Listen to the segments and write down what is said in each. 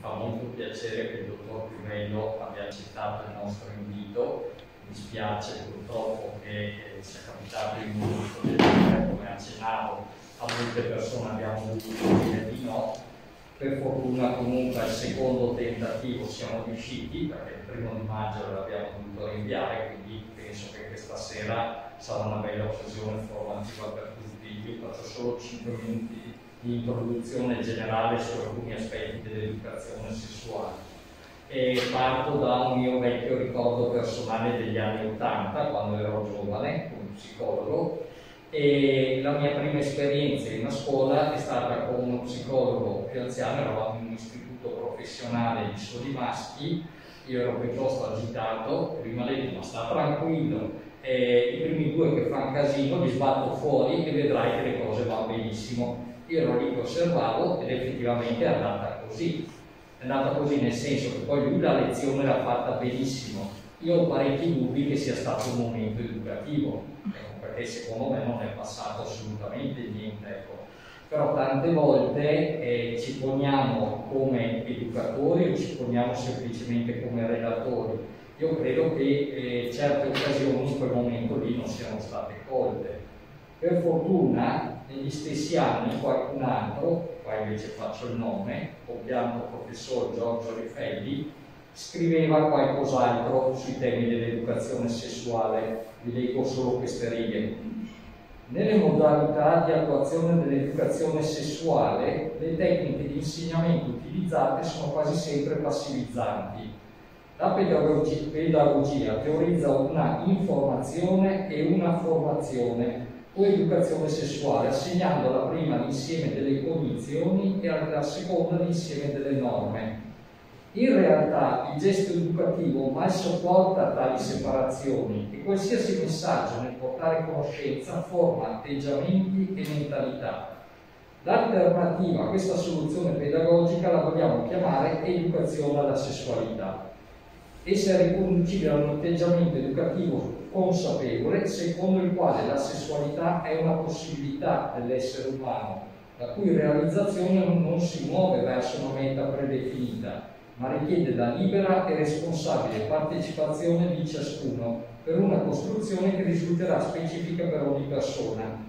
fa molto piacere che il dottor Piumello abbia accettato il nostro invito. Mi spiace purtroppo che sia capitato il momento come accennavo, a molte persone abbiamo dovuto dire di no. Per fortuna comunque al secondo tentativo siamo riusciti, perché il primo di maggio l'abbiamo dovuto rinviare, quindi penso che questa sera sarà una bella occasione formativa per tutti. Io faccio solo 5 minuti di introduzione generale su alcuni aspetti dell'educazione sessuale. E parto da un mio vecchio ricordo personale degli anni 80, quando ero giovane, come psicologo, e la mia prima esperienza in una scuola è stata con uno psicologo più anziano, eravamo in un istituto professionale di soli maschi, io ero piuttosto agitato, prima lei dice ma sta tranquillo, e i primi due che fanno casino li sbatto fuori e vedrai che le cose vanno benissimo io ero lì che ed effettivamente è andata così. È andata così nel senso che poi lui la lezione l'ha fatta benissimo. Io ho parecchi dubbi che sia stato un momento educativo, ecco, perché secondo me non è passato assolutamente niente. Ecco. Però tante volte eh, ci poniamo come educatori o ci poniamo semplicemente come relatori. Io credo che eh, certe occasioni in quel momento lì non siano state colte. Per fortuna negli stessi anni qualcun altro, qua invece faccio il nome, compianto professor Giorgio Rifelli, scriveva qualcos'altro sui temi dell'educazione sessuale, vi leggo solo queste righe. Nelle modalità di attuazione dell'educazione sessuale, le tecniche di insegnamento utilizzate sono quasi sempre passivizzanti. La pedagogia, pedagogia teorizza una informazione e una formazione o educazione sessuale, assegnando alla prima l'insieme delle cognizioni e alla seconda l'insieme delle norme. In realtà il gesto educativo mai sopporta tali separazioni e qualsiasi messaggio nel portare conoscenza forma atteggiamenti e mentalità. L'alternativa a questa soluzione pedagogica la vogliamo chiamare educazione alla sessualità. Essa è riconducibile a un atteggiamento educativo consapevole secondo il quale la sessualità è una possibilità dell'essere umano, la cui realizzazione non si muove verso una meta predefinita, ma richiede la libera e responsabile partecipazione di ciascuno per una costruzione che risulterà specifica per ogni persona.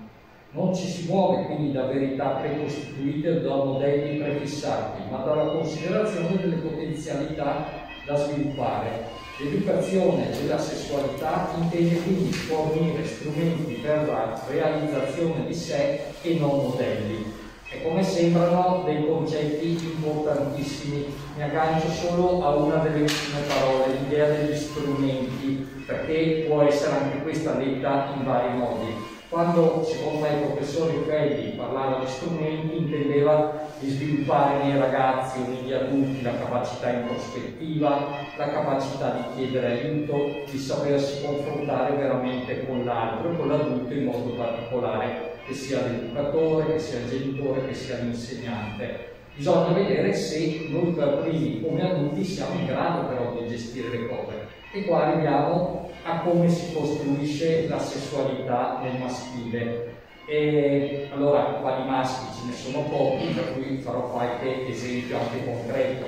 Non ci si muove quindi da verità precostituite o da modelli prefissati, ma dalla considerazione delle potenzialità da sviluppare. L'educazione della sessualità intende quindi fornire strumenti per la realizzazione di sé e non modelli. E come sembrano dei concetti importantissimi. Mi aggancio solo a una delle ultime parole, l'idea degli strumenti, perché può essere anche questa letta in vari modi. Quando, secondo me, il professore Felli parlava di strumenti, intendeva di sviluppare nei ragazzi o negli adulti la capacità in prospettiva, la capacità di chiedere aiuto, di sapersi confrontare veramente con l'altro e con l'adulto in modo particolare, che sia l'educatore, che sia il genitore, che sia l'insegnante. Bisogna vedere se noi per primi come adulti siamo in grado però di gestire le cose. E qua arriviamo a come si costruisce la sessualità nel maschile. E allora qua di maschi ce ne sono pochi, per cui farò qualche esempio anche concreto.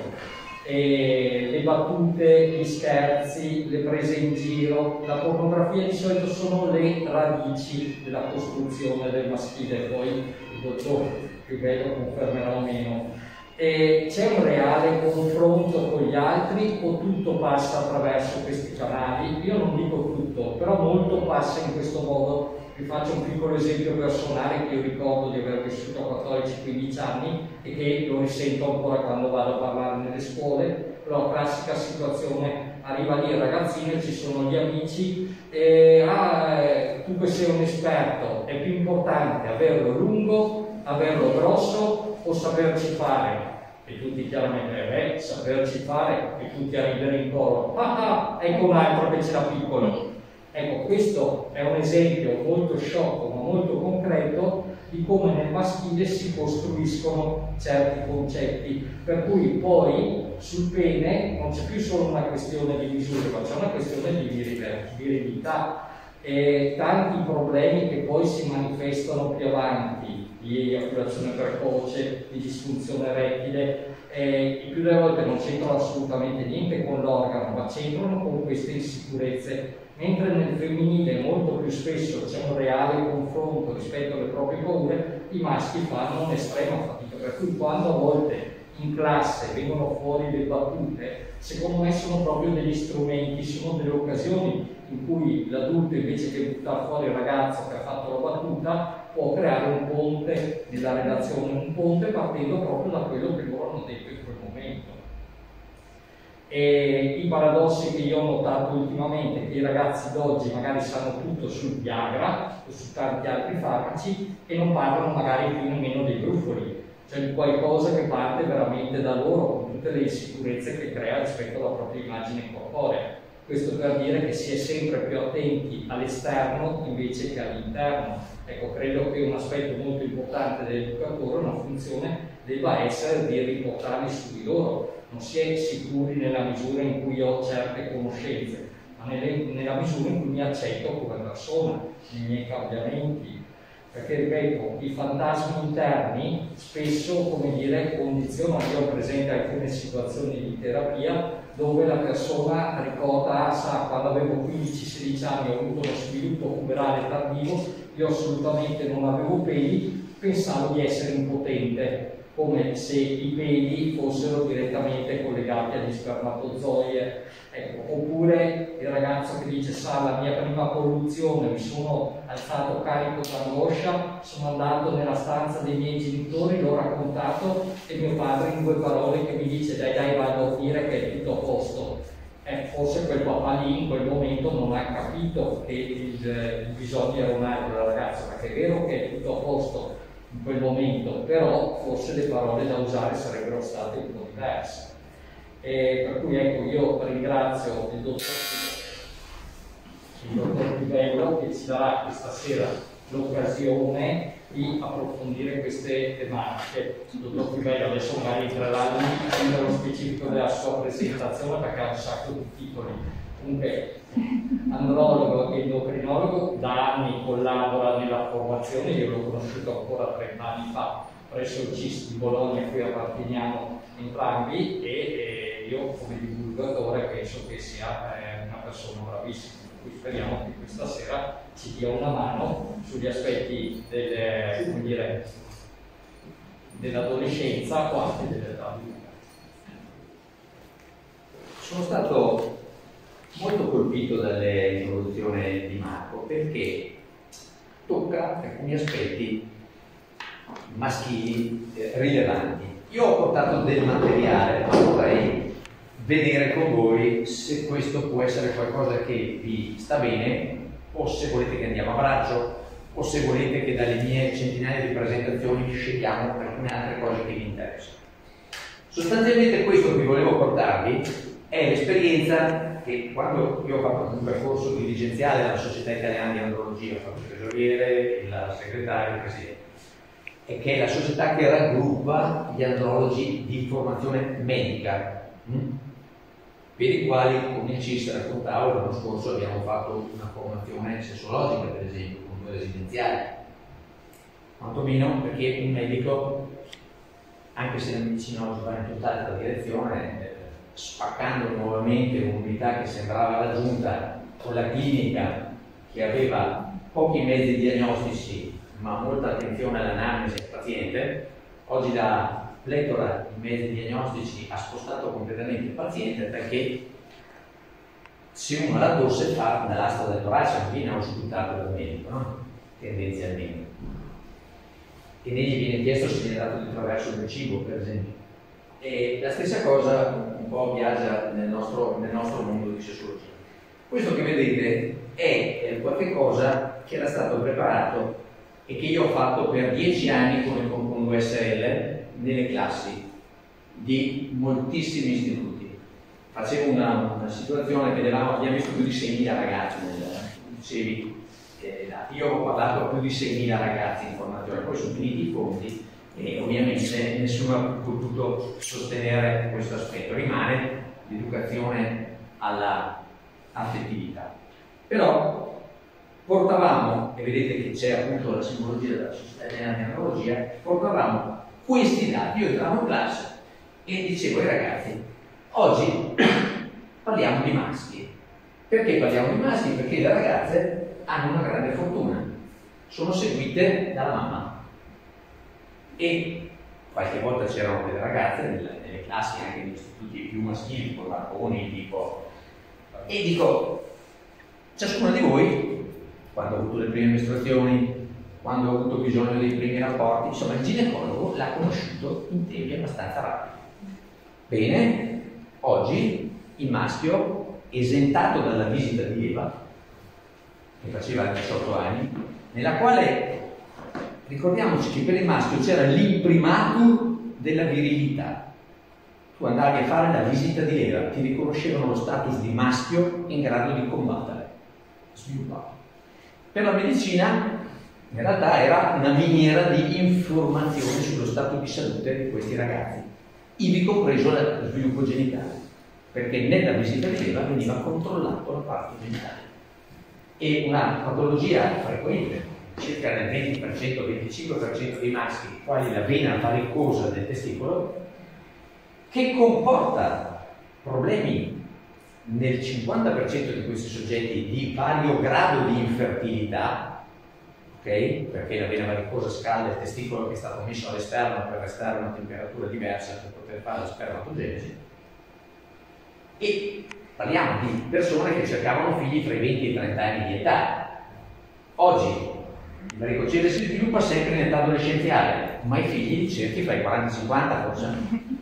E le battute, gli scherzi, le prese in giro, la pornografia di solito sono le radici della costruzione del maschile, poi il dottor più bello confermerà o meno e c'è un reale confronto con gli altri o tutto passa attraverso questi canali? Io non dico tutto, però molto passa in questo modo. Vi faccio un piccolo esempio personale che io ricordo di aver vissuto a 14-15 anni e che lo risento ancora quando vado a parlare nelle scuole. Però classica situazione, arriva lì il ragazzino, ci sono gli amici e ah, eh, tu che sei un esperto, è più importante averlo lungo, averlo grosso o saperci fare? E tutti chiaramente, eh saperci fare e tutti a ridere in coro. Ah ah, ecco un altro che ce l'ha piccolo. Ecco, questo è un esempio molto sciocco ma molto concreto di come nel maschile si costruiscono certi concetti, per cui poi sul pene non c'è più solo una questione di misure, ma c'è una questione di virilità e tanti problemi che poi si manifestano più avanti di eiaculazione precoce, di disfunzione erettile, eh, il più delle volte non c'entrano assolutamente niente con l'organo, ma c'entrano con queste insicurezze, mentre nel femminile molto più spesso c'è un reale confronto rispetto alle proprie paure, i maschi fanno un'estrema fatica, per cui quando a volte in classe vengono fuori le battute, secondo me sono proprio degli strumenti, sono delle occasioni in cui l'adulto invece che buttare fuori il ragazzo che ha fatto la battuta può creare un ponte nella relazione, un ponte partendo proprio da quello che loro hanno detto in quel momento. E I paradossi che io ho notato ultimamente, che i ragazzi d'oggi magari sanno tutto sul Viagra o su tanti altri farmaci e non parlano magari più nemmeno dei brufoli, cioè di qualcosa che parte veramente da loro, con tutte le insicurezze che crea rispetto alla propria immagine corporea. Questo per dire che si è sempre più attenti all'esterno invece che all'interno. Ecco, credo che un aspetto molto importante dell'educatore, una funzione, debba essere di riportarli su di loro. Non si è sicuri nella misura in cui ho certe conoscenze, ma nelle, nella misura in cui mi accetto come persona, nei miei cambiamenti, perché ripeto, i fantasmi interni spesso, come dire, condizionano, io ho presente alcune situazioni di terapia dove la persona ricorda, sa, quando avevo 15-16 anni ho avuto uno sviluppo puberale tardivo, io assolutamente non avevo peli, pensavo di essere impotente, come se i peli fossero direttamente collegati agli spermatozoi. Ecco, oppure il ragazzo che dice, sa, la mia prima corruzione, mi sono alzato carico d'angoscia, sono andato nella stanza dei miei genitori, l'ho raccontato e mio padre in due parole che mi dice, dai dai vado a dire che è tutto a posto. Eh, forse quel papà lì in quel momento non ha capito che il, il bisogno era un altro della ragazza, perché è vero che è tutto a posto, in quel momento, però forse le parole da usare sarebbero state un po' diverse. E per cui ecco, io ringrazio il dottor, dottor Pivello che ci darà questa sera l'occasione di approfondire queste tematiche. Il dottor Pivello adesso magari entrerà nello specifico della sua presentazione perché ha un sacco di titoli. Comunque andrologo e endocrinologo, da anni collabora nella formazione, io l'ho conosciuto ancora 30 anni fa presso il CIS di Bologna a cui apparteniamo entrambi e, e io come divulgatore penso che sia eh, una persona bravissima, cui speriamo che questa sera ci dia una mano sugli aspetti del, dell'adolescenza o anche dell'età adulta. Sono stato molto colpito dall'introduzione di Marco perché tocca alcuni aspetti maschili eh, rilevanti. Io ho portato del materiale, ma vorrei vedere con voi se questo può essere qualcosa che vi sta bene o se volete che andiamo a braccio o se volete che dalle mie centinaia di presentazioni scegliamo alcune altre cose che vi interessano. Sostanzialmente questo che volevo portarvi è l'esperienza che quando io ho fatto un percorso dirigenziale alla Società Italiana di Andrologia, ho fatto il tesoriere, il segretario, il presidente, e che è la società che raggruppa gli andrologi di formazione medica, mm? Per i quali, come il CIS raccontavo, l'anno scorso abbiamo fatto una formazione sessologica, per esempio, con due residenziali. Quantomeno perché un medico, anche se la medicina oggi va in tutt'altra direzione, spaccando nuovamente un'unità che sembrava raggiunta con la clinica che aveva pochi mezzi diagnostici ma molta attenzione all'analisi del paziente, oggi da pletora di mezzi diagnostici ha spostato completamente il paziente perché se uno la tosse fa nell'asta del torace non viene auscultato dal medico, no? tendenzialmente. E negli viene chiesto se viene dato di attraverso del cibo, per esempio. E la stessa cosa un po' viaggia nel nostro, nel nostro mondo di sessologia. Questo che vedete è qualche cosa che era stato preparato e che io ho fatto per dieci anni come con, con USL nelle classi di moltissimi istituti. Facevo una, una situazione, vedevamo, abbiamo visto più di 6.000 ragazzi nel, dicevi, eh, io ho parlato a più di 6.000 ragazzi in formazione, poi sono finiti i fondi e ovviamente nessuno ha potuto sostenere questo aspetto, rimane l'educazione alla affettività. Però portavamo, e vedete che c'è appunto la simbologia della società di analogia, portavamo questi dati, io entravo in classe e dicevo ai ragazzi, oggi parliamo di maschi. Perché parliamo di maschi? Perché le ragazze hanno una grande fortuna, sono seguite dalla mamma e qualche volta c'erano delle ragazze nelle, nelle classi anche negli istituti più maschili, tipo barconi, tipo... E dico, ciascuna di voi, quando ha avuto le prime mestruazioni, quando ha avuto bisogno dei primi rapporti, insomma il ginecologo l'ha conosciuto in tempi abbastanza rapidi. Bene, oggi il maschio, esentato dalla visita di Eva, che faceva 18 anni, nella quale ricordiamoci che per il maschio c'era l'imprimato della virilità. Tu andavi a fare la visita di Eva, ti riconoscevano lo status di maschio in grado di combattere, sviluppato. Per la medicina in realtà era una miniera di informazioni sullo stato di salute di questi ragazzi, ivi compreso lo sviluppo genitale, perché nella visita di Eva veniva controllato la parte genitale. E una patologia frequente circa del 20%-25% dei maschi, quali la vena varicosa del testicolo, che comporta problemi nel 50% di questi soggetti di vario grado di infertilità, okay? perché la vena varicosa scalda il testicolo che è stato messo all'esterno per restare a una temperatura diversa per poter fare la spermatogenesi, e parliamo di persone che cercavano figli tra i 20 e i 30 anni di età. Oggi il varicocele si sviluppa sempre in età adolescenziale, ma i figli li cerchi fra i 40 e i 50 forse.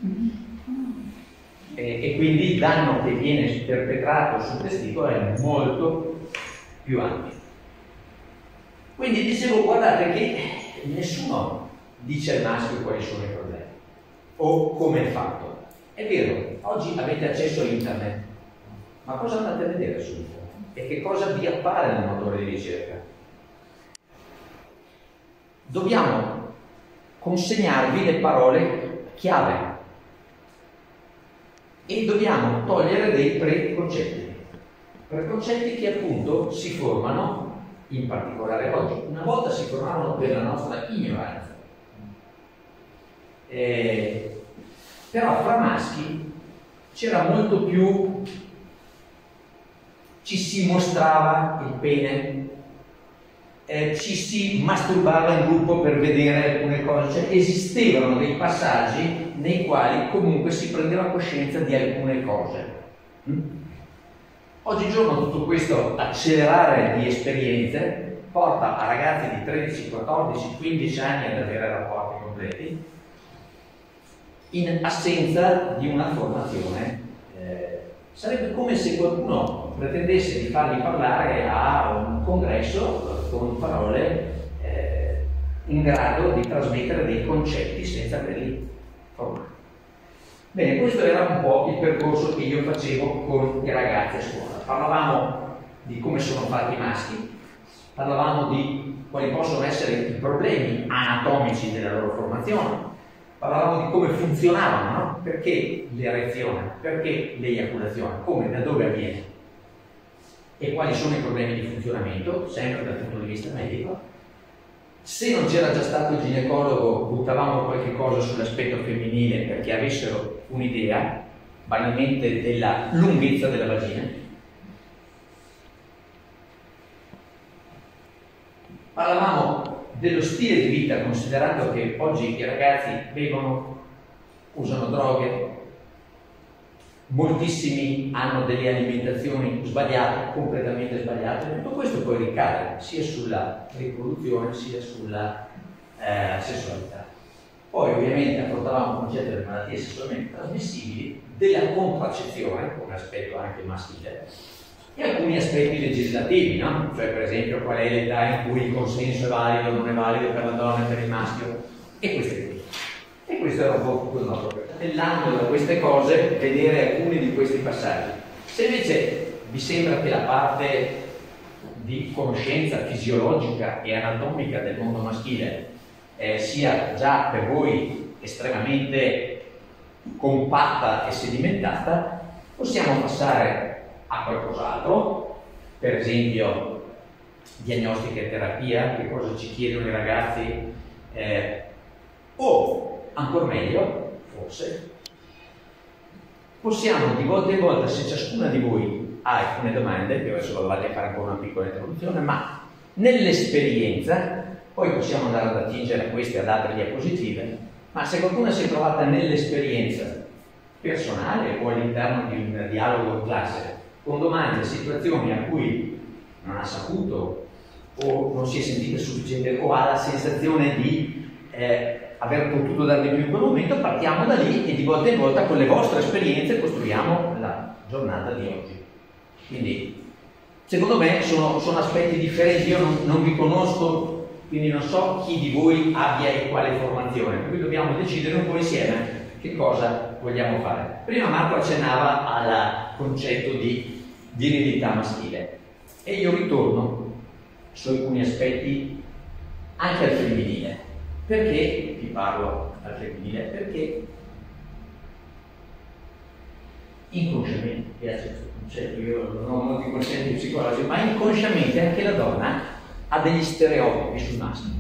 E, e, quindi il danno che viene perpetrato sul testicolo è molto più ampio. Quindi dicevo, guardate che nessuno dice al maschio quali sono i problemi o come è fatto. È vero, oggi avete accesso a internet, ma cosa andate a vedere su internet? E che cosa vi appare nel motore di ricerca? dobbiamo consegnarvi le parole chiave e dobbiamo togliere dei preconcetti, preconcetti che appunto si formano, in particolare oggi, una volta si formavano per la nostra ignoranza. Eh, però fra maschi c'era molto più, ci si mostrava il pene eh, ci si masturbava in gruppo per vedere alcune cose, cioè esistevano dei passaggi nei quali comunque si prendeva coscienza di alcune cose. Mm? Oggigiorno tutto questo accelerare di esperienze porta a ragazzi di 13, 14, 15 anni ad avere rapporti completi in assenza di una formazione. Eh, sarebbe come se qualcuno pretendesse di farli parlare a un congresso con parole eh, in grado di trasmettere dei concetti senza averli formati. Bene, questo era un po' il percorso che io facevo con i ragazzi a scuola. Parlavamo di come sono fatti i maschi, parlavamo di quali possono essere i problemi anatomici della loro formazione, parlavamo di come funzionavano, no? perché l'erezione, perché l'eiaculazione, come, da dove avviene e quali sono i problemi di funzionamento, sempre dal punto di vista medico. Se non c'era già stato il ginecologo, buttavamo qualche cosa sull'aspetto femminile perché avessero un'idea, banalmente, della lunghezza della vagina. Parlavamo dello stile di vita, considerato che oggi i ragazzi bevono, usano droghe, moltissimi hanno delle alimentazioni sbagliate, completamente sbagliate, tutto questo poi ricade sia sulla riproduzione sia sulla eh, sessualità. Poi ovviamente affrontavamo il concetto delle malattie sessualmente trasmissibili, della contraccezione, come aspetto anche maschile, e alcuni aspetti legislativi, no? cioè per esempio qual è l'età in cui il consenso è valido o non è valido per la donna e per il maschio, e queste cose. E questo era un po' il nostro appellando da queste cose, vedere alcuni di questi passaggi. Se invece vi sembra che la parte di conoscenza fisiologica e anatomica del mondo maschile eh, sia già per voi estremamente compatta e sedimentata, possiamo passare a qualcos'altro, per esempio diagnostica e terapia, che cosa ci chiedono i ragazzi, eh, o ancora meglio, forse, possiamo di volta in volta, se ciascuna di voi ha alcune domande, che adesso vado a fare ancora una piccola introduzione, ma nell'esperienza, poi possiamo andare ad attingere a queste e ad altre diapositive, ma se qualcuno si è trovata nell'esperienza personale o all'interno di un dialogo in classe con domande, situazioni a cui non ha saputo o non si è sentita sufficiente o ha la sensazione di eh, aver potuto dare di più in quel momento, partiamo da lì e di volta in volta con le vostre esperienze costruiamo la giornata di oggi. Quindi, secondo me sono, sono aspetti differenti, io non, non, vi conosco, quindi non so chi di voi abbia e quale formazione, per cui dobbiamo decidere un po' insieme che cosa vogliamo fare. Prima Marco accennava al concetto di virilità maschile e io ritorno su alcuni aspetti anche al femminile. Perché vi parlo al femminile? Perché inconsciamente, piace questo concetto, io non ho molti concetti psicologici, ma inconsciamente anche la donna ha degli stereotipi sul maschio.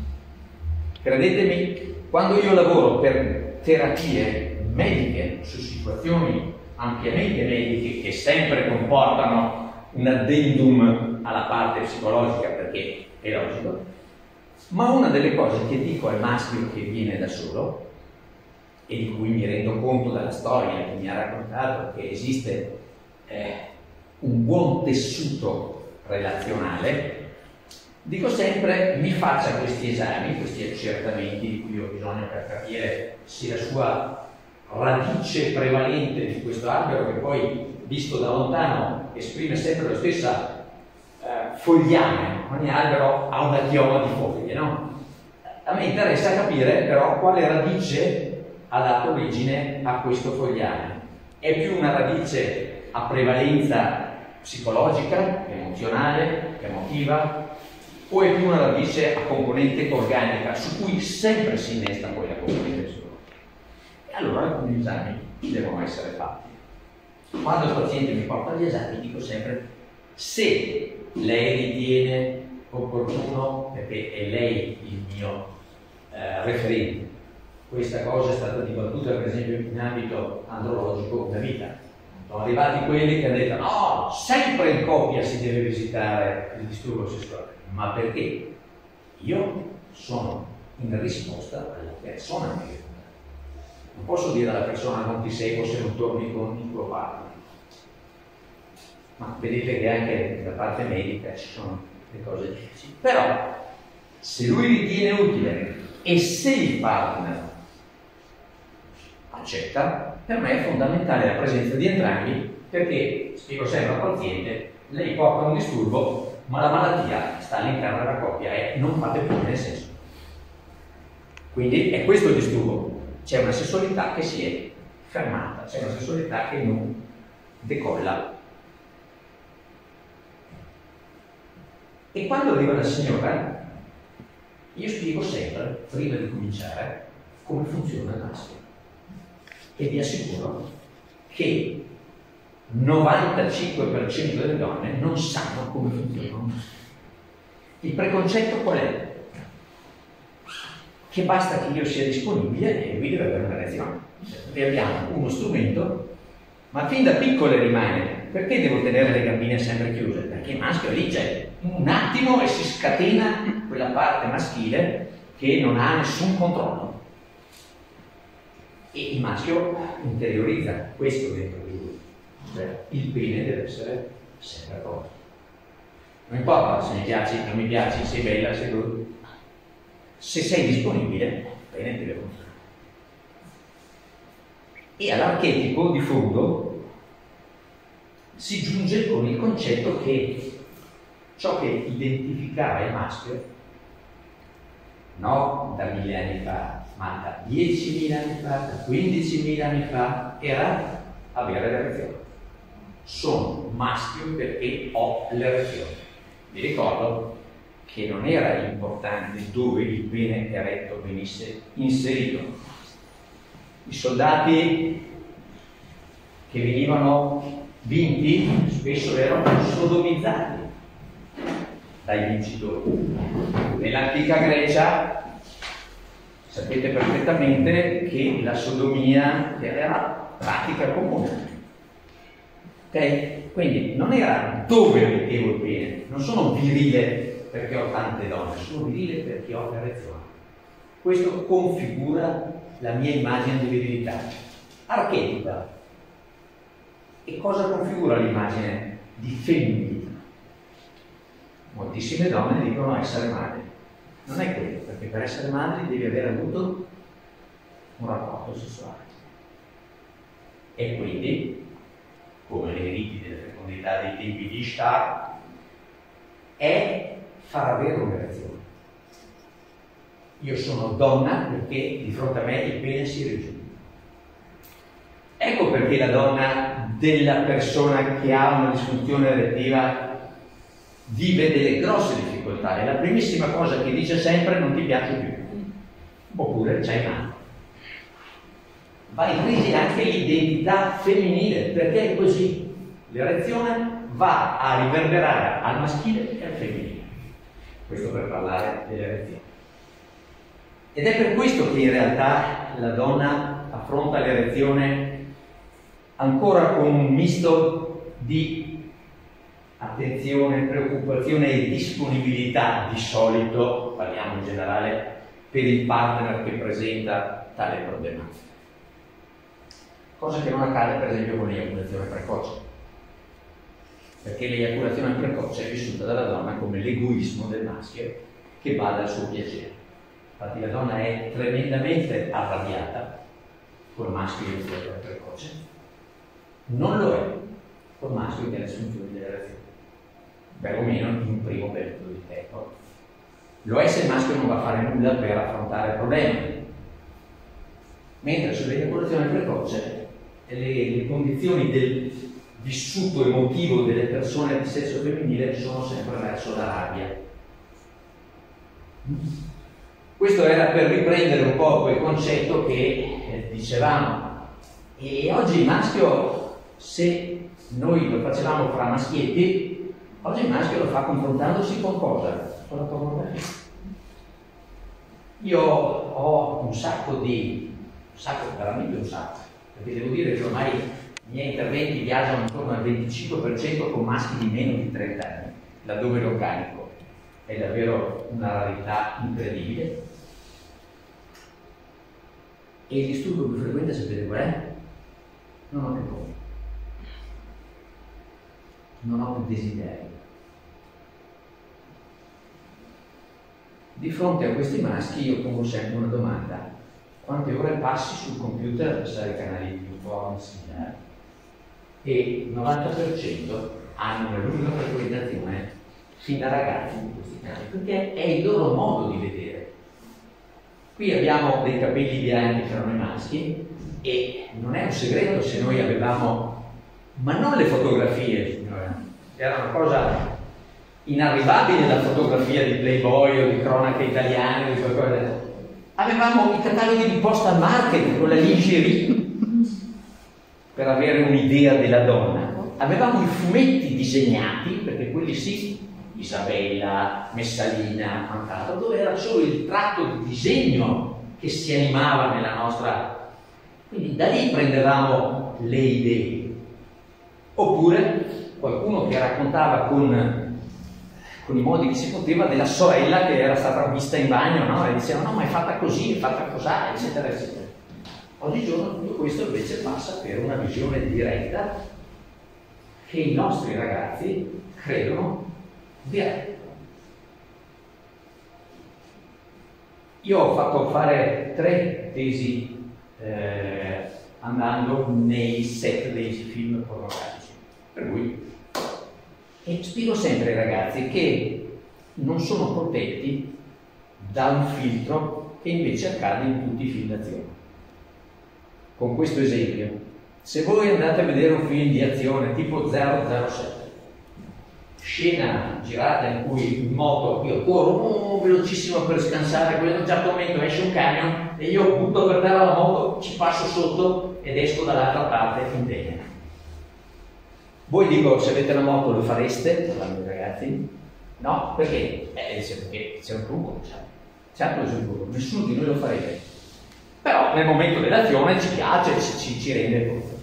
Credetemi, quando io lavoro per terapie mediche, su situazioni ampiamente mediche che sempre comportano un addendum alla parte psicologica perché è logico, ma una delle cose che dico al maschio che viene da solo e di cui mi rendo conto dalla storia che mi ha raccontato che esiste eh, un buon tessuto relazionale, dico sempre mi faccia questi esami, questi accertamenti di cui ho bisogno per capire se la sua radice prevalente di questo albero che poi visto da lontano esprime sempre la stessa eh, fogliame, ogni albero ha una chioma di foglie, no? A me interessa capire però quale radice ha dato origine a questo fogliame. È più una radice a prevalenza psicologica, emozionale, emotiva, o è più una radice a componente organica su cui sempre si innesta poi la componente psicologica? E allora alcuni esami devono essere fatti. Quando il paziente mi porta gli esami dico sempre se lei ritiene opportuno, perché è lei il mio eh, referente, questa cosa è stata dibattuta per esempio in ambito andrologico una vita. Sono arrivati quelli che hanno detto no, sempre in coppia si deve visitare il disturbo sessuale. Ma perché? Io sono in risposta alla persona che non posso dire alla persona non ti seguo se non torni con il tuo partner. Ma vedete che anche da parte medica ci sono le cose difficili. Però, se lui ritiene utile e se il partner accetta, per me è fondamentale la presenza di entrambi perché, spiego sempre al paziente, lei porta un disturbo, ma la malattia sta all'interno della coppia e non fate più nel senso. Quindi è questo il disturbo c'è una sessualità che si è fermata, c'è una sessualità che non decolla. E quando arriva la signora, io spiego sempre, prima di cominciare, come funziona il maschio. E vi assicuro che 95% delle donne non sanno come funziona un maschio. Il preconcetto qual è? che basta che io sia disponibile e lui deve avere una reazione. Noi abbiamo uno strumento, ma fin da piccole rimane. Perché devo tenere le gambine sempre chiuse? Perché il maschio lì c'è un attimo e si scatena quella parte maschile che non ha nessun controllo. E il maschio interiorizza questo dentro. Cioè, il pene deve essere sempre aperto. Non importa se mi piaci, non mi piaci, sei bella, sei brutta se sei disponibile, bene, deve funzionare. E all'archetipo di fondo si giunge con il concetto che ciò che identificava il maschio, non da mille anni fa, ma da diecimila anni fa, da quindicimila anni fa, era avere l'erezione. Sono maschio perché ho l'erezione. Vi ricordo che non era importante dove il bene eretto venisse inserito. I soldati che venivano vinti spesso erano sodomizzati dai vincitori. Nell'antica Grecia sapete perfettamente che la sodomia era pratica comune. Ok? Quindi non era dove mettevo il pene, non sono virile perché ho tante donne, sono virile perché ho erezione. Questo configura la mia immagine di virilità. Archetipa. E cosa configura l'immagine di femminilità? Moltissime donne dicono essere madri. Non è quello, perché per essere madri devi aver avuto un rapporto sessuale. E quindi, come nei riti delle fecondità dei tempi di Ishtar, è far avere un'erezione. Io sono donna perché di fronte a me il pene si rigiunge. Ecco perché la donna della persona che ha una disfunzione erettiva vive delle grosse difficoltà e la primissima cosa che dice sempre non ti piace più, oppure c'hai male. Va in crisi anche l'identità femminile, perché è così. L'erezione va a riverberare al maschile e al femminile. Questo per parlare dell'erezione. Ed è per questo che in realtà la donna affronta l'erezione ancora con un misto di attenzione, preoccupazione e disponibilità di solito, parliamo in generale, per il partner che presenta tale problematica. Cosa che non accade per esempio con l'eiaculazione precoce, perché l'eiaculazione precoce è vissuta dalla donna come l'egoismo del maschio che va dal suo piacere. Infatti la donna è tremendamente arrabbiata col maschio che è precoce, non lo è col maschio che ha funzioni delle relazioni perlomeno in un primo periodo di tempo. Lo è se il maschio non va a fare nulla per affrontare il problema, mentre sull'eiaculazione precoce le, condizioni del vissuto emotivo delle persone di sesso femminile sono sempre verso la rabbia. Questo era per riprendere un po' quel concetto che eh, dicevamo. E oggi il maschio, se noi lo facevamo fra maschietti, Oggi il maschio lo fa confrontandosi con cosa? Con la pornografia. Io ho un sacco di, un sacco, veramente un sacco, perché devo dire che ormai i miei interventi viaggiano intorno al 25% con maschi di meno di 30 anni, laddove l'organico è davvero una rarità incredibile. E il disturbo più frequente sapete qual è? Non ho voglia. Non ho più desiderio. Di fronte a questi maschi io pongo sempre una domanda. Quante ore passi sul computer a passare i canali di YouTube similari? E il 90% hanno una lunga frequentazione fin da ragazzi di questi canali, perché è il loro modo di vedere. Qui abbiamo dei capelli bianchi fra noi maschi e non è un segreto se noi avevamo, ma non le fotografie, era una cosa inarrivabile la fotografia di Playboy o di cronache italiane di qualcosa Avevamo i cataloghi di posta market con la lingerie per avere un'idea della donna. Avevamo i fumetti disegnati, perché quelli sì, Isabella, Messalina, quant'altro, dove era solo il tratto di disegno che si animava nella nostra... Quindi da lì prendevamo le idee. Oppure qualcuno che raccontava con con i modi che si poteva della sorella che era stata vista in bagno, no? E diceva no, ma è fatta così, è fatta così, eccetera, eccetera. Oggigiorno tutto questo invece passa per una visione diretta che i nostri ragazzi credono diretta. Io ho fatto fare tre tesi eh, andando nei set dei film pornografici, per cui e spiego sempre ai ragazzi che non sono protetti da un filtro che invece accade in tutti i film d'azione. Con questo esempio, se voi andate a vedere un film di azione tipo 007, scena girata in cui in moto io corro oh, velocissimo per scansare, quello in un certo momento esce un camion e io butto per terra la moto, ci passo sotto ed esco dall'altra parte in indegna. Voi dico, se avete la moto lo fareste, parlando ragazzi? No? Perché? Eh, perché c'è un trucco, diciamo. Certo c'è un trucco, nessuno di noi lo farebbe. Però nel momento dell'azione ci piace, ci, ci, rende conto.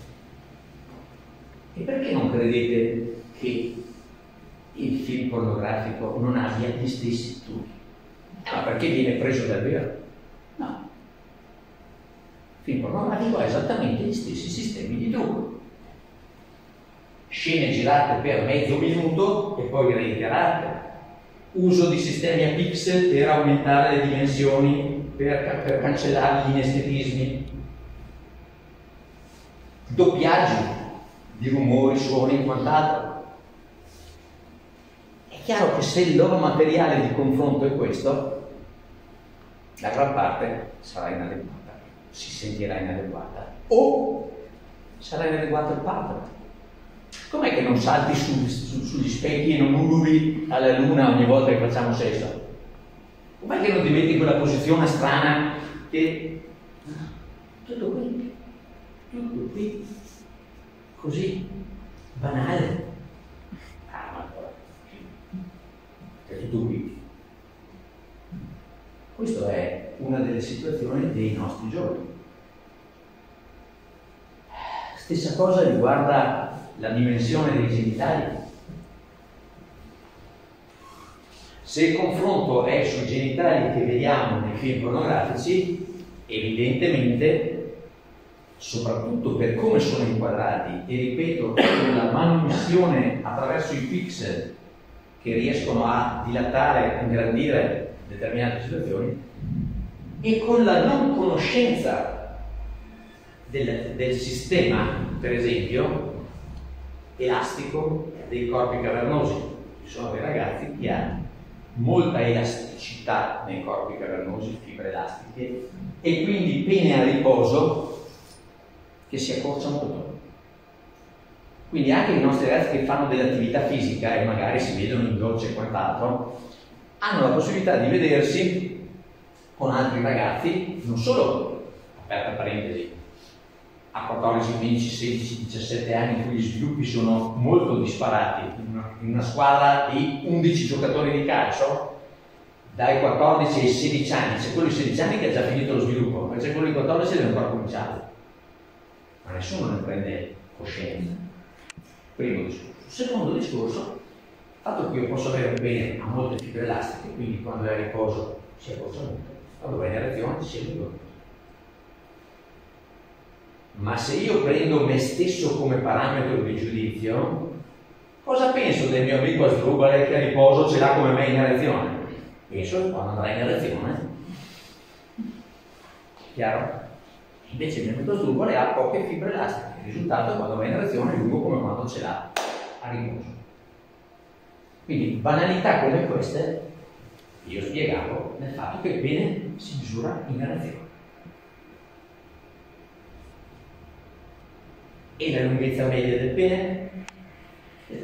E perché non credete che il film pornografico non abbia gli stessi trucchi? Eh, ma perché viene preso davvero? No. Il film pornografico ha esattamente gli stessi sistemi di trucco scene girate per mezzo minuto e poi reiterate, uso di sistemi a pixel per aumentare le dimensioni, per, per cancellare gli inestetismi, doppiaggi di rumori, suoni e quant'altro. È chiaro che se il loro materiale di confronto è questo, la gran parte sarà inadeguata, si sentirà inadeguata o sarà inadeguato il partner Com'è che non salti su, su, sugli specchi e non urli alla luna ogni volta che facciamo sesso? Com'è che non ti metti in quella posizione strana che... Tutto qui, tutto qui, così, banale. Ah, ma è tutto qui. Questa è una delle situazioni dei nostri giorni. Stessa cosa riguarda la dimensione dei genitali. Se il confronto è sui genitali che vediamo nei film pornografici, evidentemente, soprattutto per come sono inquadrati, e ripeto, con la manomissione attraverso i pixel che riescono a dilatare, ingrandire determinate situazioni, e con la non conoscenza del, del sistema, per esempio, elastico dei corpi cavernosi. Ci sono dei ragazzi che hanno molta elasticità nei corpi cavernosi, fibre elastiche, e quindi pene a riposo che si accorcia molto. Quindi anche i nostri ragazzi che fanno dell'attività fisica e magari si vedono in dolce e quant'altro, hanno la possibilità di vedersi con altri ragazzi, non solo, aperta parentesi, a 14, 15, 16, 17 anni in cui gli sviluppi sono molto disparati, in una, squadra di 11 giocatori di calcio, dai 14 ai 16 anni, c'è quello di 16 anni che ha già finito lo sviluppo, ma c'è quello di 14 che deve ancora cominciare. Ma nessuno ne prende coscienza. Primo discorso. Secondo discorso, fatto che io posso avere un bene a molte fibre elastiche, quindi quando è a riposo si accorcia molto, quando va in erezione si riduce ma se io prendo me stesso come parametro di giudizio, cosa penso del mio amico Asdrubale che a riposo ce l'ha come me in erezione? Penso che quando andrà in erezione. Chiaro? Invece il mio amico Asdrubale ha poche fibre elastiche, il risultato è quando va in erezione è lungo come quando ce l'ha a riposo. Quindi banalità come queste, io spiegavo nel fatto che il bene si misura in erezione. E la lunghezza media del pene?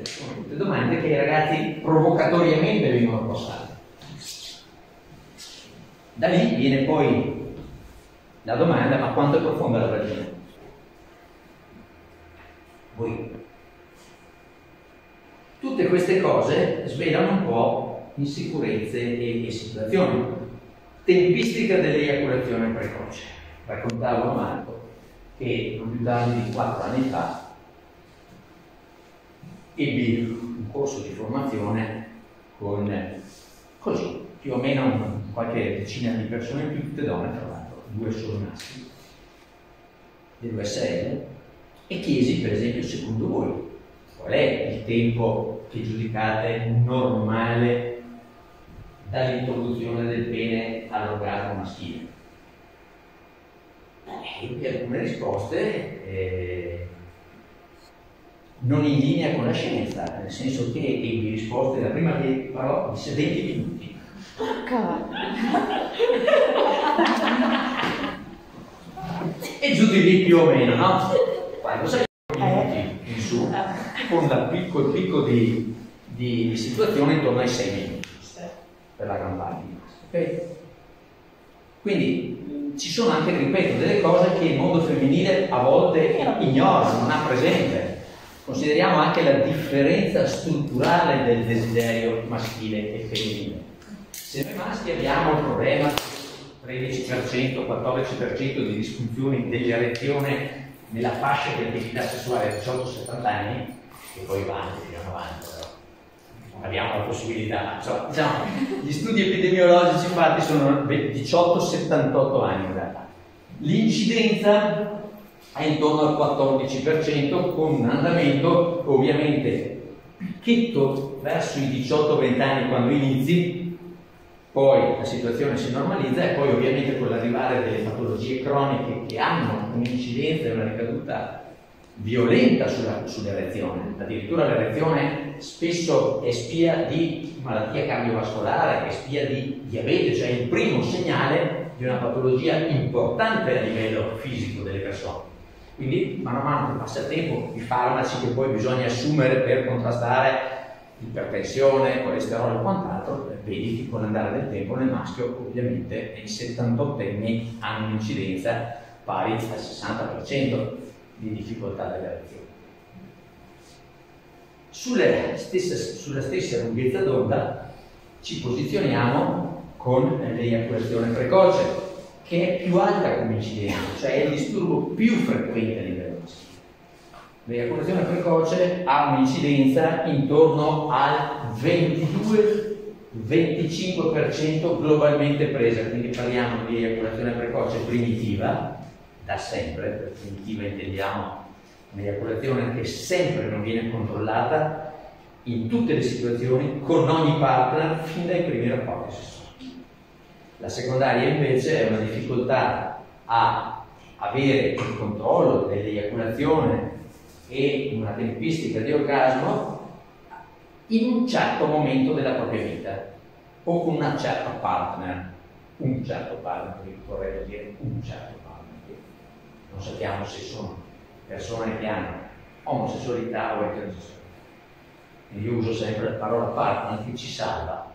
Sono tutte domande che i ragazzi provocatoriamente vengono posate. Da lì viene poi la domanda, ma quanto è profonda la vagina? Voi. Tutte queste cose svelano un po' insicurezze e, e situazioni. Tempistica dell'eiaculazione precoce. Raccontavo a Marco che non più tardi di quattro anni fa ebbi un corso di formazione con così, più o meno qualche decina di persone in più, tutte donne, tra l'altro, due solo maschi, dell'USL, e chiesi, per esempio, secondo voi, qual è il tempo che giudicate normale dall'introduzione del pene all'orgasmo maschile? E alcune risposte eh, non in linea con la scienza, nel senso che ebbi risposte, la prima che parlò disse 20 minuti. e giù di lì più o meno, no? Guarda, cosa minuti in su, con un picco, il picco di, di, di, situazione intorno ai 6 minuti per la campagna. Okay? Quindi ci sono anche, ripeto, delle cose che il mondo femminile a volte ignora, non ha presente. Consideriamo anche la differenza strutturale del desiderio maschile e femminile. Se noi maschi abbiamo il problema 13%, 14% di disfunzioni dell'erezione nella fascia di attività sessuale a 18-70 anni, che poi va anche fino a 90, però abbiamo la possibilità. Cioè, diciamo, gli studi epidemiologici infatti sono 18-78 anni in realtà. L'incidenza è intorno al 14% con un andamento ovviamente picchetto verso i 18-20 anni quando inizi, poi la situazione si normalizza e poi ovviamente con l'arrivare delle patologie croniche che hanno un'incidenza e una ricaduta violenta sulla, sull'erezione, addirittura l'erezione spesso è spia di malattia cardiovascolare, è spia di diabete, cioè il primo segnale di una patologia importante a livello fisico delle persone. Quindi man mano che passa il tempo, i farmaci che poi bisogna assumere per contrastare ipertensione, colesterolo e quant'altro, vedi che con l'andare del tempo nel maschio ovviamente i 78 anni hanno un'incidenza pari al 60% di difficoltà dell'erezione. Sulle stesse, sulla stessa lunghezza d'onda ci posizioniamo con l'eiaculazione precoce, che è più alta come incidenza, cioè è il disturbo più frequente a livello maschile. L'eiaculazione precoce ha un'incidenza intorno al 22-25% globalmente presa, quindi parliamo di eiaculazione precoce primitiva, da sempre, per primitiva intendiamo un'eiaculazione che sempre non viene controllata in tutte le situazioni, con ogni partner, fin dai primi rapporti sessuali. La secondaria invece è una difficoltà a avere il controllo dell'eiaculazione e una tempistica di orgasmo in un certo momento della propria vita o con una certa partner, un certo partner, vorrei dire un certo non sappiamo se sono persone che hanno omosessualità o eterosessualità. Io uso sempre la parola partner che ci salva,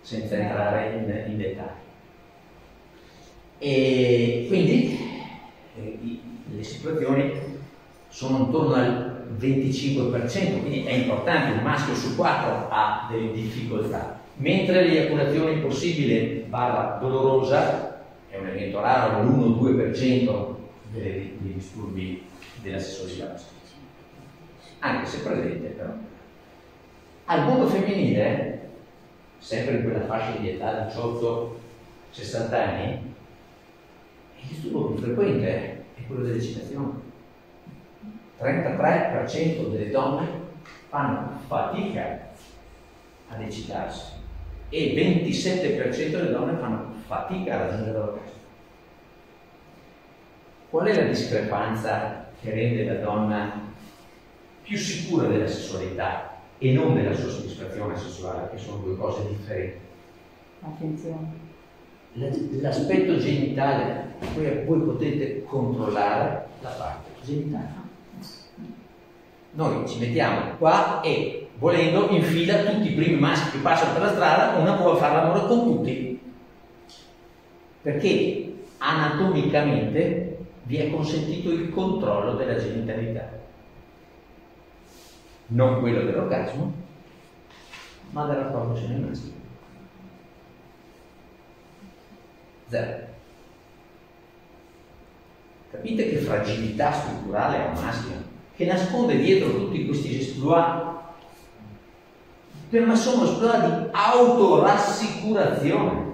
senza entrare in, in dettagli. E quindi eh, le situazioni sono intorno al 25%, quindi è importante, un maschio su quattro ha delle difficoltà, mentre l'eiaculazione impossibile barra dolorosa è un evento raro, l'1-2% dei, dei disturbi della sessualità anche se presente però. Al mondo femminile, sempre in quella fascia di età 18-60 anni, il disturbo più frequente è quello dell'eccitazione 33% delle donne fanno fatica ad eccitarsi e 27% delle donne fanno fatica a raggiungere l'orgasmo. Qual è la discrepanza che rende la donna più sicura della sessualità e non della sua soddisfazione sessuale, che sono due cose differenti? Attenzione. L'aspetto genitale, voi, potete controllare la parte genitale noi ci mettiamo qua e volendo in fila tutti i primi maschi che passano per la strada, una può fare l'amore con tutti. Perché anatomicamente vi è consentito il controllo della genitalità. Non quello dell'orgasmo, ma del rapporto seno maschio. Zero. Capite che fragilità strutturale ha un maschio? che nasconde dietro tutti questi esploit per una somma esploit di autorassicurazione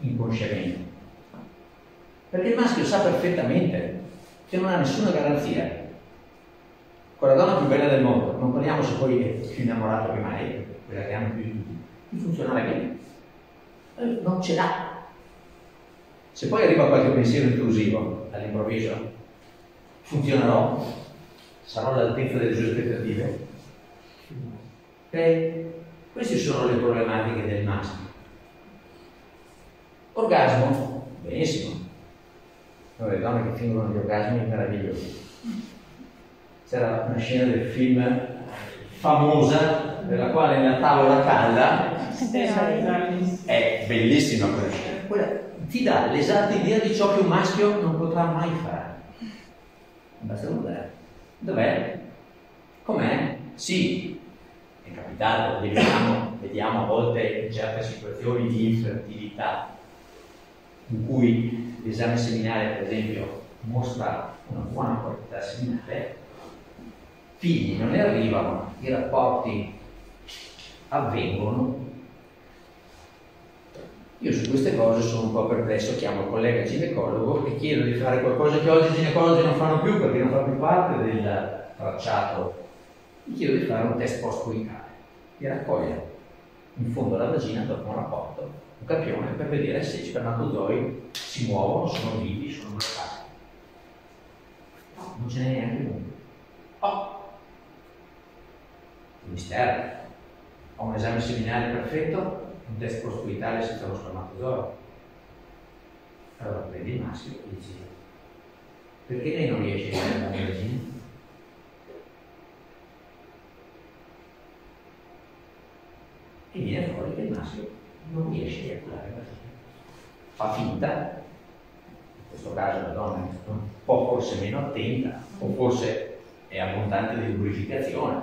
inconsciamente. Perché il maschio sa perfettamente che non ha nessuna garanzia. Con la donna più bella del mondo, non parliamo se poi è più innamorato che mai, quella che hanno più di funzionare bene. Eh, non ce l'ha. Se poi arriva qualche pensiero intrusivo all'improvviso, funzionerò, sarò all'altezza delle sue aspettative? Ok? Queste sono le problematiche del maschio. Orgasmo, benissimo. No, le donne che fingono gli orgasmi meravigliosi. C'era una scena del film famosa, nella quale nella tavola calda è bellissima quella scena. Quella ti dà l'esatta idea di ciò che un maschio non potrà mai fare. Basta guardare. Dov'è? Com'è? Sì, è capitato, vediamo, vediamo a volte in certe situazioni di infertilità in cui l'esame seminale, per esempio, mostra una buona qualità seminale, figli non ne arrivano, i rapporti avvengono. Io su queste cose sono un po' perplesso, chiamo il collega ginecologo e chiedo di fare qualcosa che oggi i ginecologi non fanno più perché non fa più parte del tracciato. Gli chiedo di fare un test post-coitale, di raccogliere in fondo alla vagina dopo un rapporto un campione per vedere se i spermatozoi si muovono, sono vivi, sono bloccati. No, non ce n'è neanche uno. Oh! Mistero. Ho un esame seminale perfetto, un test prospitale senza lo spermatozoo. Allora prendi il maschio e dici perché lei non riesce a vedere la vagina? E viene fuori che il maschio non riesce a ejaculare la vagina. Fa finta, in questo caso la donna è un po' forse meno attenta, o forse è abbondante di lubrificazione.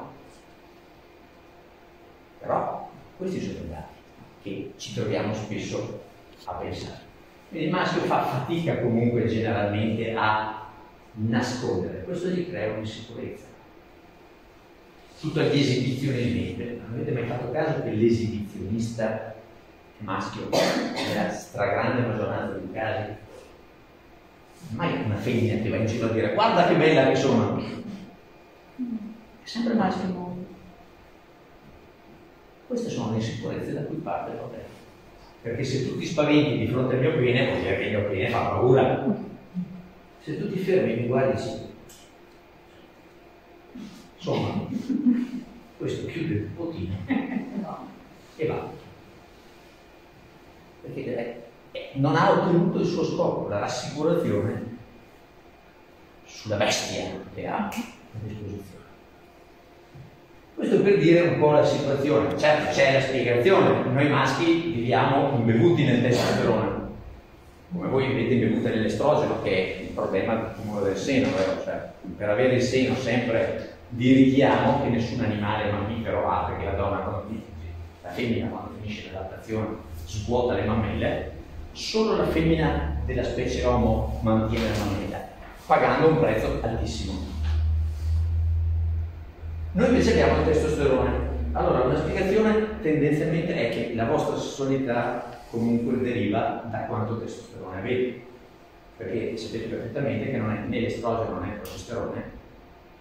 Però questi sono i dati che ci troviamo spesso a pensare. Il maschio fa fatica comunque generalmente a nascondere, questo gli crea un'insicurezza. Tutto agli esibizionismi, non avete mai fatto caso che l'esibizionista maschio, nella stragrande maggioranza dei casi, mai una femmina che va in giro a dire guarda che bella che sono. È sempre maschio. Queste sono le insicurezze da cui parte il problema. Perché se tu ti spaventi di fronte al mio pene, vuol dire che il mio pene fa paura. Se tu ti fermi e mi guardi sì. Insomma, questo chiude il potino e va perché non ha ottenuto il suo scopo, la rassicurazione sulla bestia che ha a disposizione. Questo per dire un po' la situazione. Certo c'è la spiegazione, noi maschi viviamo imbevuti nel testosterone, come voi vivete imbevuti nell'estrogeno, che è il problema del tumore del seno? Cioè, per avere il seno sempre di richiamo che nessun animale mammifero ha, perché la donna quando finisce, la femmina quando finisce l'adattazione svuota le mammelle, solo la femmina della specie Homo mantiene la mammella, pagando un prezzo altissimo. Noi invece abbiamo il testosterone. Allora, una spiegazione tendenzialmente è che la vostra sessualità comunque deriva da quanto testosterone avete. Perché sapete perfettamente che non è né l'estrogeno né il progesterone,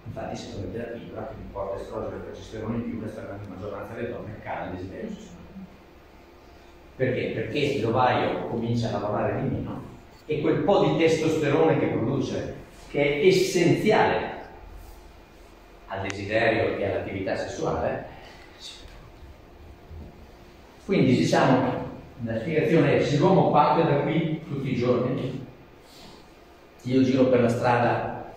infatti se avete la pillola che porta estrogeno e progesterone in più, la stragrande maggioranza delle donne cade il desiderio sessuale. Perché? Perché l'ovario comincia a lavorare di meno e quel po' di testosterone che produce, che è essenziale al desiderio e all'attività sessuale, quindi diciamo, la spiegazione è se l'uomo parte da qui tutti i giorni, io giro per la strada,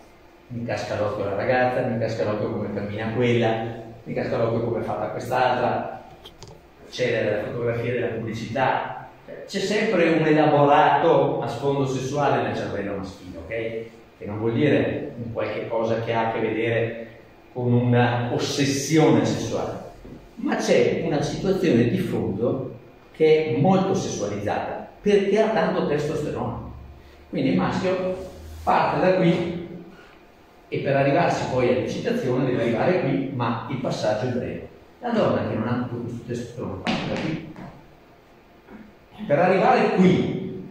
mi casca l'occhio la ragazza, mi casca l'occhio come cammina quella, mi casca l'occhio come è fatta quest'altra, c'è la fotografia della pubblicità, c'è sempre un elaborato a sfondo sessuale nel cervello maschile, ok? Che non vuol dire un qualche cosa che ha a che vedere con una ossessione sessuale, ma c'è una situazione di fondo che è molto sessualizzata perché ha tanto testosterone. Quindi il maschio parte da qui e per arrivarsi poi all'eccitazione deve arrivare qui, ma il passaggio è breve. La donna che non ha parte da qui. Per arrivare qui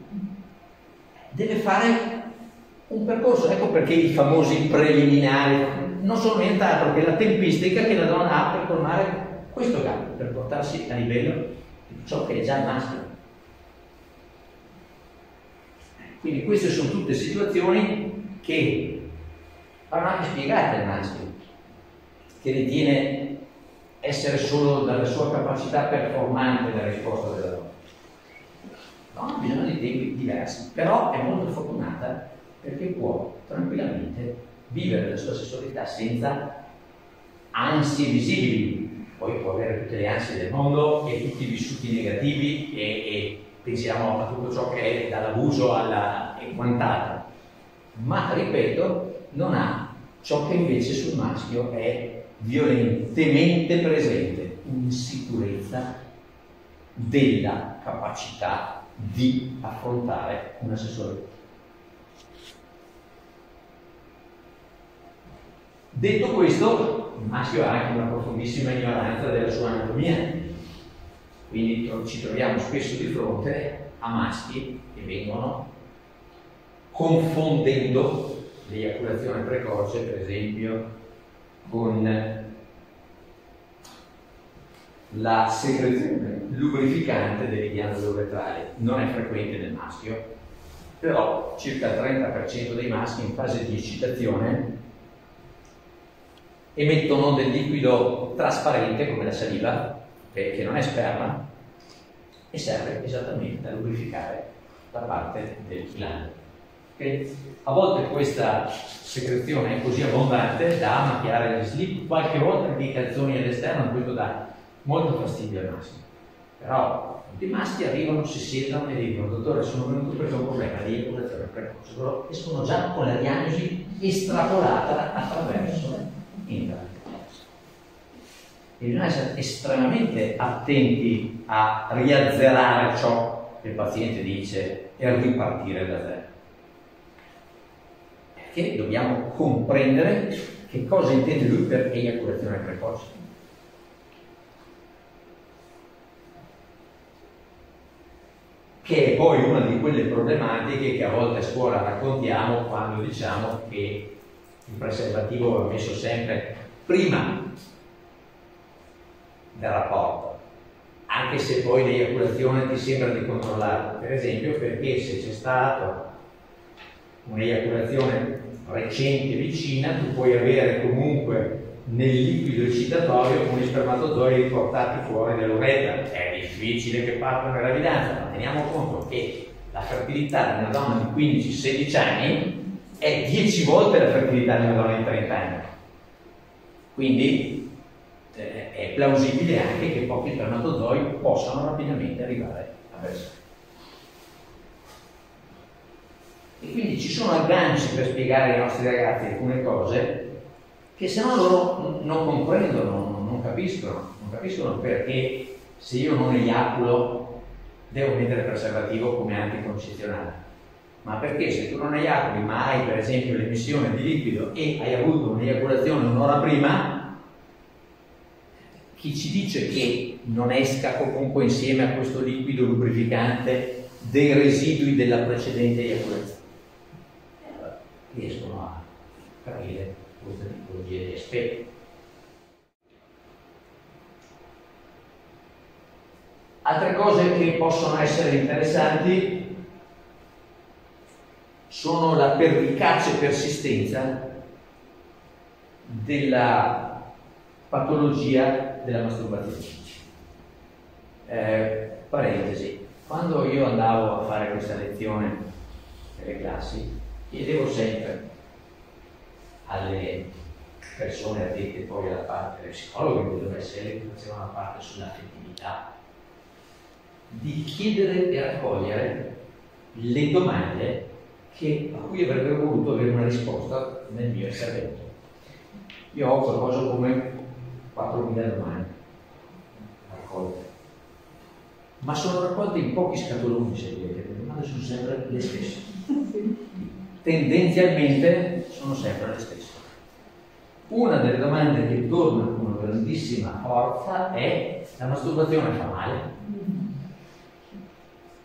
deve fare un percorso, ecco perché i famosi preliminari non sono nient'altro che la tempistica che la donna ha per formare questo campo, per portarsi a livello di ciò che è già il maschio. Quindi queste sono tutte situazioni che vanno anche spiegate al maschio, che ritiene essere solo dalla sua capacità performante la risposta della donna. No, ha bisogno di tempi diversi, però è molto fortunata perché può tranquillamente vivere la sua sessualità senza ansie visibili. Poi può avere tutte le ansie del mondo e tutti i vissuti negativi e, e pensiamo a tutto ciò che è dall'abuso alla, e quant'altro. Ma, ripeto, non ha ciò che invece sul maschio è violentemente presente un'insicurezza della capacità di affrontare una sessualità. Detto questo, il maschio ha anche una profondissima ignoranza della sua anatomia, quindi ci troviamo spesso di fronte a maschi che vengono confondendo l'eiaculazione precoce, per esempio, con la secrezione lubrificante delle ghiandole uretrali. Non è frequente nel maschio, però circa il 30% dei maschi in fase di eccitazione emettono del liquido trasparente come la saliva, che non è sperma, e serve esattamente a lubrificare la parte del glande. Okay? A volte questa secrezione è così abbondante da macchiare gli slip, qualche volta anche i calzoni all'esterno, questo dà molto fastidio ai maschi. Però i maschi arrivano, si siedono e dicono, dottore, sono venuto perché ho un problema di eiaculazione precoce, però escono già con la diagnosi estrapolata attraverso internet. E bisogna essere estremamente attenti a riazzerare ciò che il paziente dice e a ripartire da zero. Perché dobbiamo comprendere che cosa intende lui per eiaculazione precoce. che è poi una di quelle problematiche che a volte a scuola raccontiamo quando diciamo che il preservativo va messo sempre prima del rapporto, anche se poi l'eiaculazione ti sembra di controllarla, per esempio perché se c'è stata un'eiaculazione recente vicina, tu puoi avere comunque nel liquido eccitatorio con gli spermatozoi portati fuori dall'uretra. È difficile che parta una gravidanza, ma teniamo conto che la fertilità di una donna di 15-16 anni è 10 volte la fertilità di una donna di 30 anni. Quindi eh, è plausibile anche che pochi spermatozoi possano rapidamente arrivare a versare. E quindi ci sono agganci per spiegare ai nostri ragazzi alcune cose che se no loro non comprendono, non capiscono, non capiscono perché se io non eiaculo devo mettere preservativo come anticoncezionale. Ma perché se tu non eiaculi ma hai per esempio l'emissione di liquido e hai avuto un'eiaculazione un'ora prima, chi ci dice che non esca comunque insieme a questo liquido lubrificante dei residui della precedente eiaculazione? Riescono a capire queste tipologie di aspetti. Altre cose che possono essere interessanti sono la pervicace persistenza della patologia della masturbazione. Eh, parentesi, quando io andavo a fare questa lezione nelle classi, chiedevo sempre alle persone addette poi alla parte delle psicologhe, che doveva essere che facevano la parte sull'affettività, di chiedere e raccogliere le domande che, a cui avrebbero voluto avere una risposta nel mio intervento. Io ho qualcosa come 4.000 domande raccolte, ma sono raccolte in pochi scatoloni, se volete, le domande sono sempre le stesse. Tendenzialmente sono sempre le stesse. Una delle domande che torna con grandissima forza è la masturbazione fa male?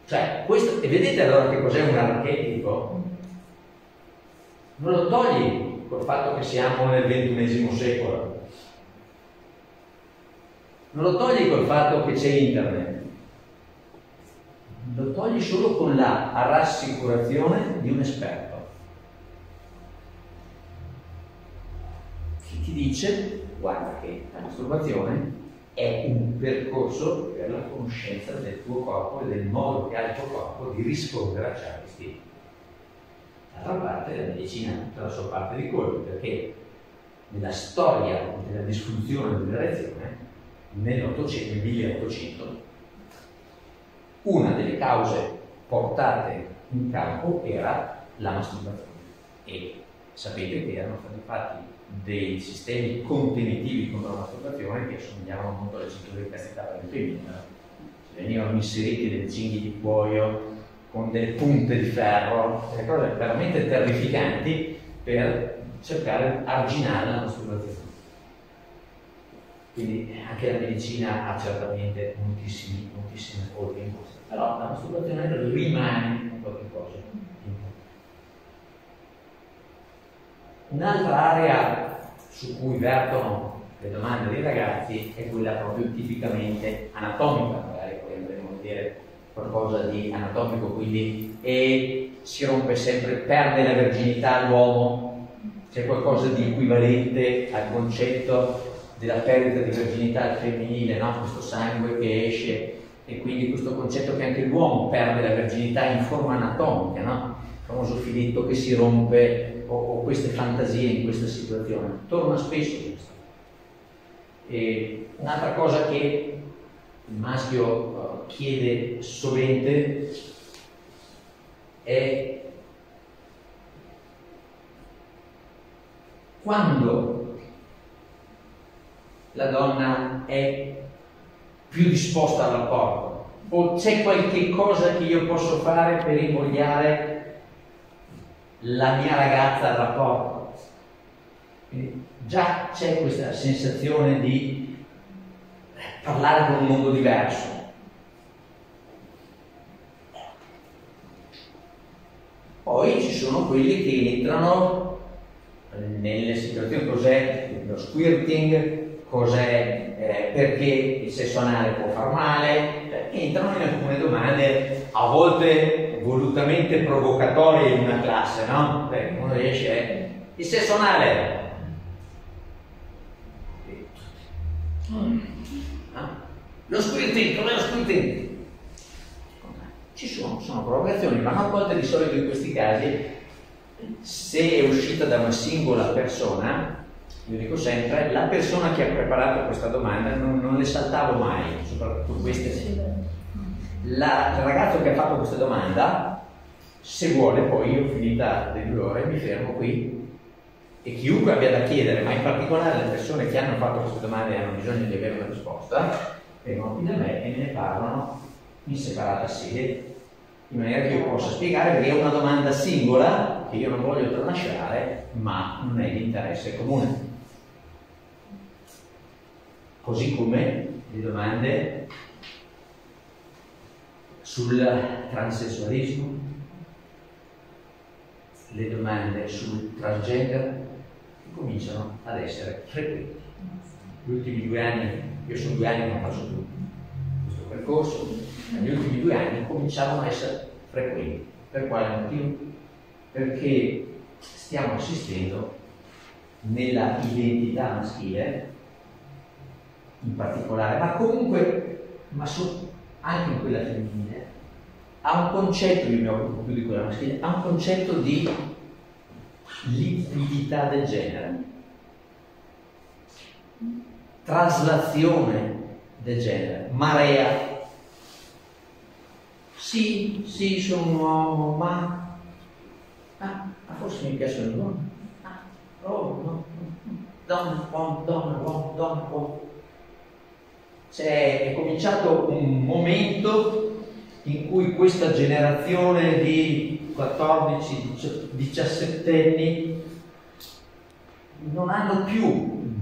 Cioè, questo, e vedete allora che cos'è un archetipo? Non lo togli col fatto che siamo nel ventunesimo secolo, non lo togli col fatto che c'è internet, lo togli solo con la rassicurazione di un esperto. Ti dice guarda che la masturbazione è un percorso per la conoscenza del tuo corpo e del modo che ha il tuo corpo di rispondere a certi stimoli. D'altra parte la medicina ha tutta la sua parte di colpo perché nella storia della disfunzione dell'erezione, nell'Ottocento, nel 1800, una delle cause portate in campo era la masturbazione. E sapete che erano stati fatti dei sistemi contenitivi contro la masturbazione che assomigliavano molto alle cinture di castità per le femmine. Venivano inseriti dei cinghi di cuoio con delle punte di ferro, delle cose veramente terrificanti per cercare di arginare la masturbazione. Quindi anche la medicina ha certamente moltissimi, moltissime colpe in questo. Però la masturbazione rimane un qualche cosa. Un'altra area su cui vertono le domande dei ragazzi è quella proprio tipicamente anatomica, magari poi andremo a vedere qualcosa di anatomico, quindi e si rompe sempre, perde la virginità l'uomo, c'è qualcosa di equivalente al concetto della perdita di virginità femminile, no? questo sangue che esce e quindi questo concetto che anche l'uomo perde la virginità in forma anatomica, no? il famoso filetto che si rompe o, o, queste fantasie in questa situazione. Torna spesso questo. E un'altra cosa che il maschio uh, chiede sovente è quando la donna è più disposta al rapporto o c'è qualche cosa che io posso fare per invogliare la mia ragazza al rapporto. Quindi già c'è questa sensazione di parlare con un mondo diverso. Poi ci sono quelli che entrano nelle situazioni, cos'è lo squirting, cos'è eh, perché il sesso anale può far male, cioè, entrano in alcune domande a volte volutamente provocatorie in una classe, no? Perché uno riesce il sesso anale. Ah? Lo squirting, com'è lo squirting? Ci sono, sono provocazioni, ma a volte di solito in questi casi, se è uscita da una singola persona, io dico sempre, la persona che ha preparato questa domanda non, non le saltavo mai, soprattutto queste. La, il ragazzo che ha fatto questa domanda, se vuole, poi io finita le due ore mi fermo qui e chiunque abbia da chiedere, ma in particolare le persone che hanno fatto queste domande e hanno bisogno di avere una risposta, vengono qui da me e me ne parlano in separata sede, in maniera che io possa spiegare perché è una domanda singola che io non voglio tralasciare, ma non è di interesse comune. Così come le domande sul transessualismo, le domande sul transgender cominciano ad essere frequenti. Gli ultimi due anni, io sono due anni che ho fatto tutto questo percorso, negli ultimi due anni cominciavano a essere frequenti. Per quale motivo? Perché stiamo assistendo nella identità maschile in particolare, ma comunque, ma so, anche in quella femminile, ha un concetto, io mi occupo più di quella maschile, ha un concetto di liquidità del genere, traslazione del genere, marea. Sì, sì, sono un uomo, ma... Ah, forse mi piacciono le donne. Ah, oh, no, no. Donna, uomo, donna, uomo, donna, uomo. Cioè, è cominciato un momento in cui questa generazione di 14-17 anni non hanno più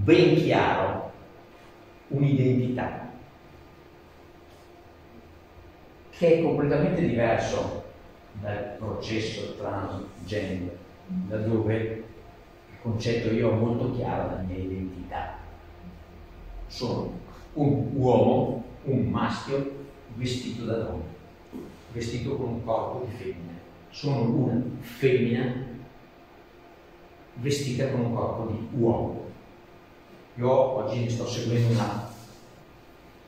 ben chiaro un'identità che è completamente diverso dal processo transgender, da dove il concetto io ho molto chiaro la mia identità. Sono un uomo, un maschio vestito da donna, vestito con un corpo di femmina sono una femmina vestita con un corpo di uomo. Io oggi ne sto seguendo una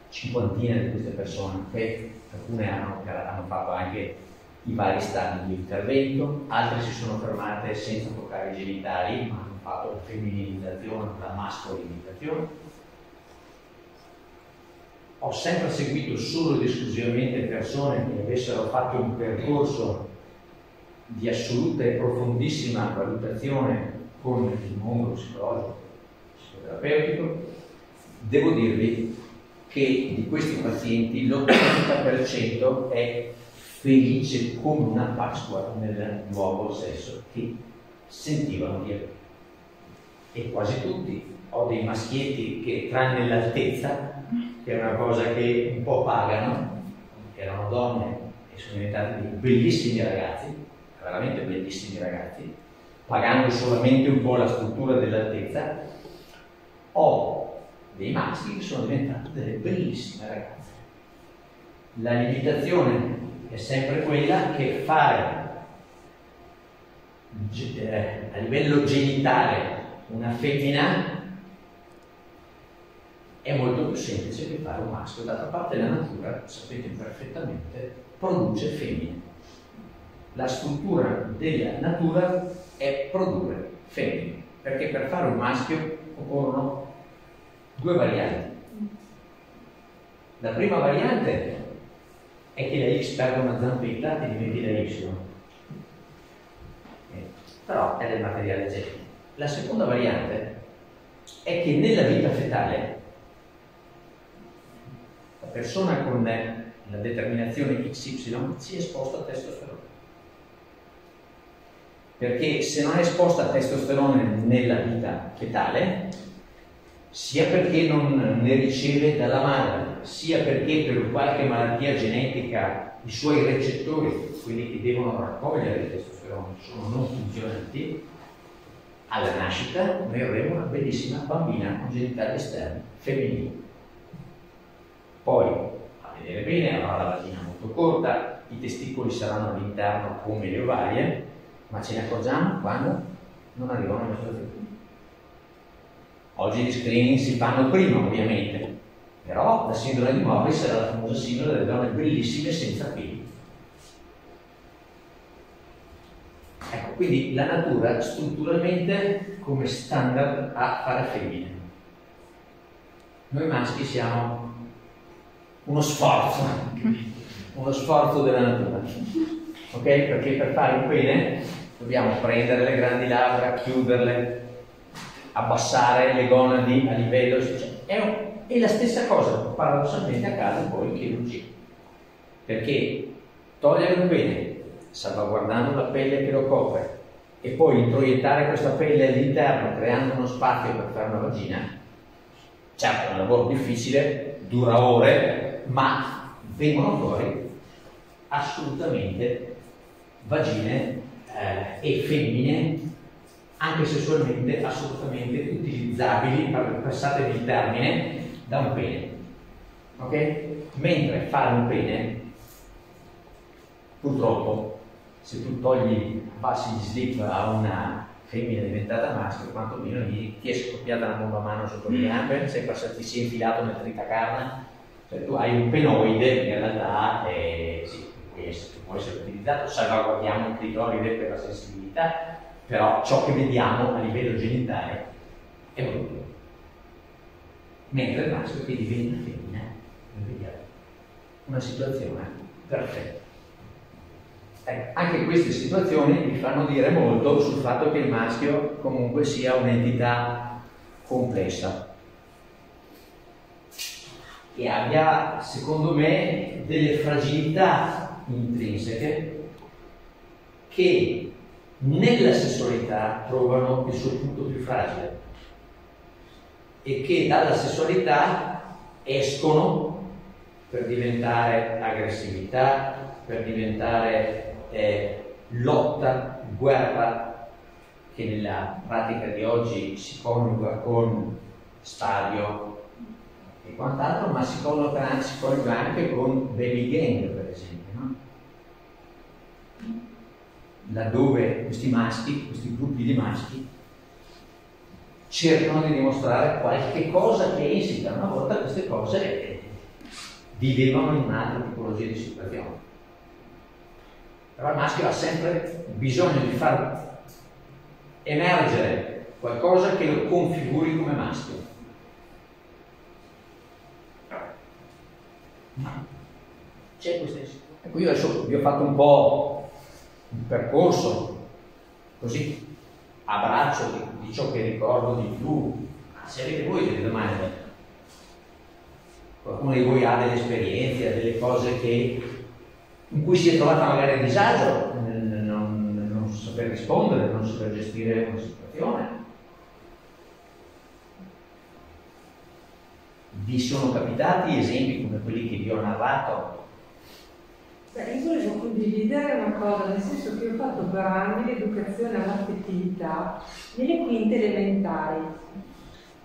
cinquantina di queste persone che alcune hanno, hanno fatto anche i vari stadi di intervento, altre si sono fermate senza toccare i genitali, ma hanno fatto la femminilizzazione, la mascolinizzazione. Ho sempre seguito solo ed esclusivamente persone che avessero fatto un percorso di assoluta e profondissima valutazione con il mondo psicologico, psicoterapeutico, devo dirvi che di questi pazienti l'80% è felice come una Pasqua nel nuovo sesso che sentivano di avere. E quasi tutti. Ho dei maschietti che, tranne l'altezza, che è una cosa che un po' pagano, erano donne e sono diventati dei bellissimi ragazzi, veramente bellissimi ragazzi, pagando solamente un po' la struttura dell'altezza, ho dei maschi che sono diventati delle bellissime ragazze. La limitazione è sempre quella che fare eh, a livello genitale una femmina è molto più semplice che fare un maschio. D'altra parte la natura, sapete perfettamente, produce femmine. La struttura della natura è produrre femmine, perché per fare un maschio occorrono due varianti. La prima variante è che la X perde una zampetta e diventi la Y. Eh, però è del materiale genetico. La seconda variante è che nella vita fetale persona con la determinazione XY si è esposta a testosterone. Perché se non è esposta a testosterone nella vita fetale, sia perché non ne riceve dalla madre, sia perché per qualche malattia genetica i suoi recettori, quelli che devono raccogliere il testosterone, sono non funzionanti, alla nascita noi avremo una bellissima bambina con genitali esterni, femminili. Poi, a vedere bene, avrà la vagina molto corta, i testicoli saranno all'interno come le ovarie, ma ce ne accorgiamo quando non arrivano alle menstruazioni. Oggi gli screening si fanno prima, ovviamente, però la sindrome di Morris era la famosa sindrome delle donne bellissime senza peli. Ecco, quindi la natura strutturalmente come standard a fare femmine. Noi maschi siamo uno sforzo, uno sforzo della natura. Ok? Perché per fare un pene dobbiamo prendere le grandi labbra, chiuderle, abbassare le gonadi a livello. Cioè, è, è, la stessa cosa, paradossalmente accade poi in chirurgia. Perché togliere un pene, salvaguardando la pelle che lo copre, e poi introiettare questa pelle all'interno creando uno spazio per fare una vagina, certo è un lavoro difficile, dura ore, ma vengono fuori assolutamente vagine eh, e femmine anche sessualmente assolutamente utilizzabili, passate il termine, da un pene. Ok? Mentre fare un pene, purtroppo, se tu togli, passi gli slip a una femmina diventata maschio, quantomeno gli ti è scoppiata una bomba a mano sotto le gambe, sei passato, ti sei infilato nella tritacarne, cioè tu hai un penoide in realtà è, sì, può essere, può essere utilizzato, salvaguardiamo il clitoride per la sensibilità, però ciò che vediamo a livello genitale è brutto. Mentre il maschio che diventa femmina, vediamo una situazione perfetta. Ecco, anche queste situazioni mi fanno dire molto sul fatto che il maschio comunque sia un'entità complessa e abbia, secondo me, delle fragilità intrinseche che nella sessualità trovano il suo punto più fragile e che dalla sessualità escono per diventare aggressività, per diventare eh, lotta, guerra, che nella pratica di oggi si coniuga con stadio e quant'altro, ma si coniuga, si coniuga anche con baby gang, per esempio. No? laddove questi maschi, questi gruppi di maschi, cercano di dimostrare qualche cosa che è insita. Una volta queste cose vivevano in un'altra tipologia di situazione. Però il maschio ha sempre bisogno di far emergere qualcosa che lo configuri come maschio. Ma c'è questa Ecco, io adesso vi ho fatto un po' un percorso così abbraccio di, di ciò che ricordo di più. Se avete voi delle domande, qualcuno di voi ha delle esperienze, delle cose che, in cui si è trovata magari a disagio, nel non, non saper rispondere, non saper gestire una situazione. Vi sono capitati esempi come quelli che vi ho narrato Beh, io volevo condividere una cosa, nel senso che ho fatto per anni l'educazione all'affettività nelle quinte elementari,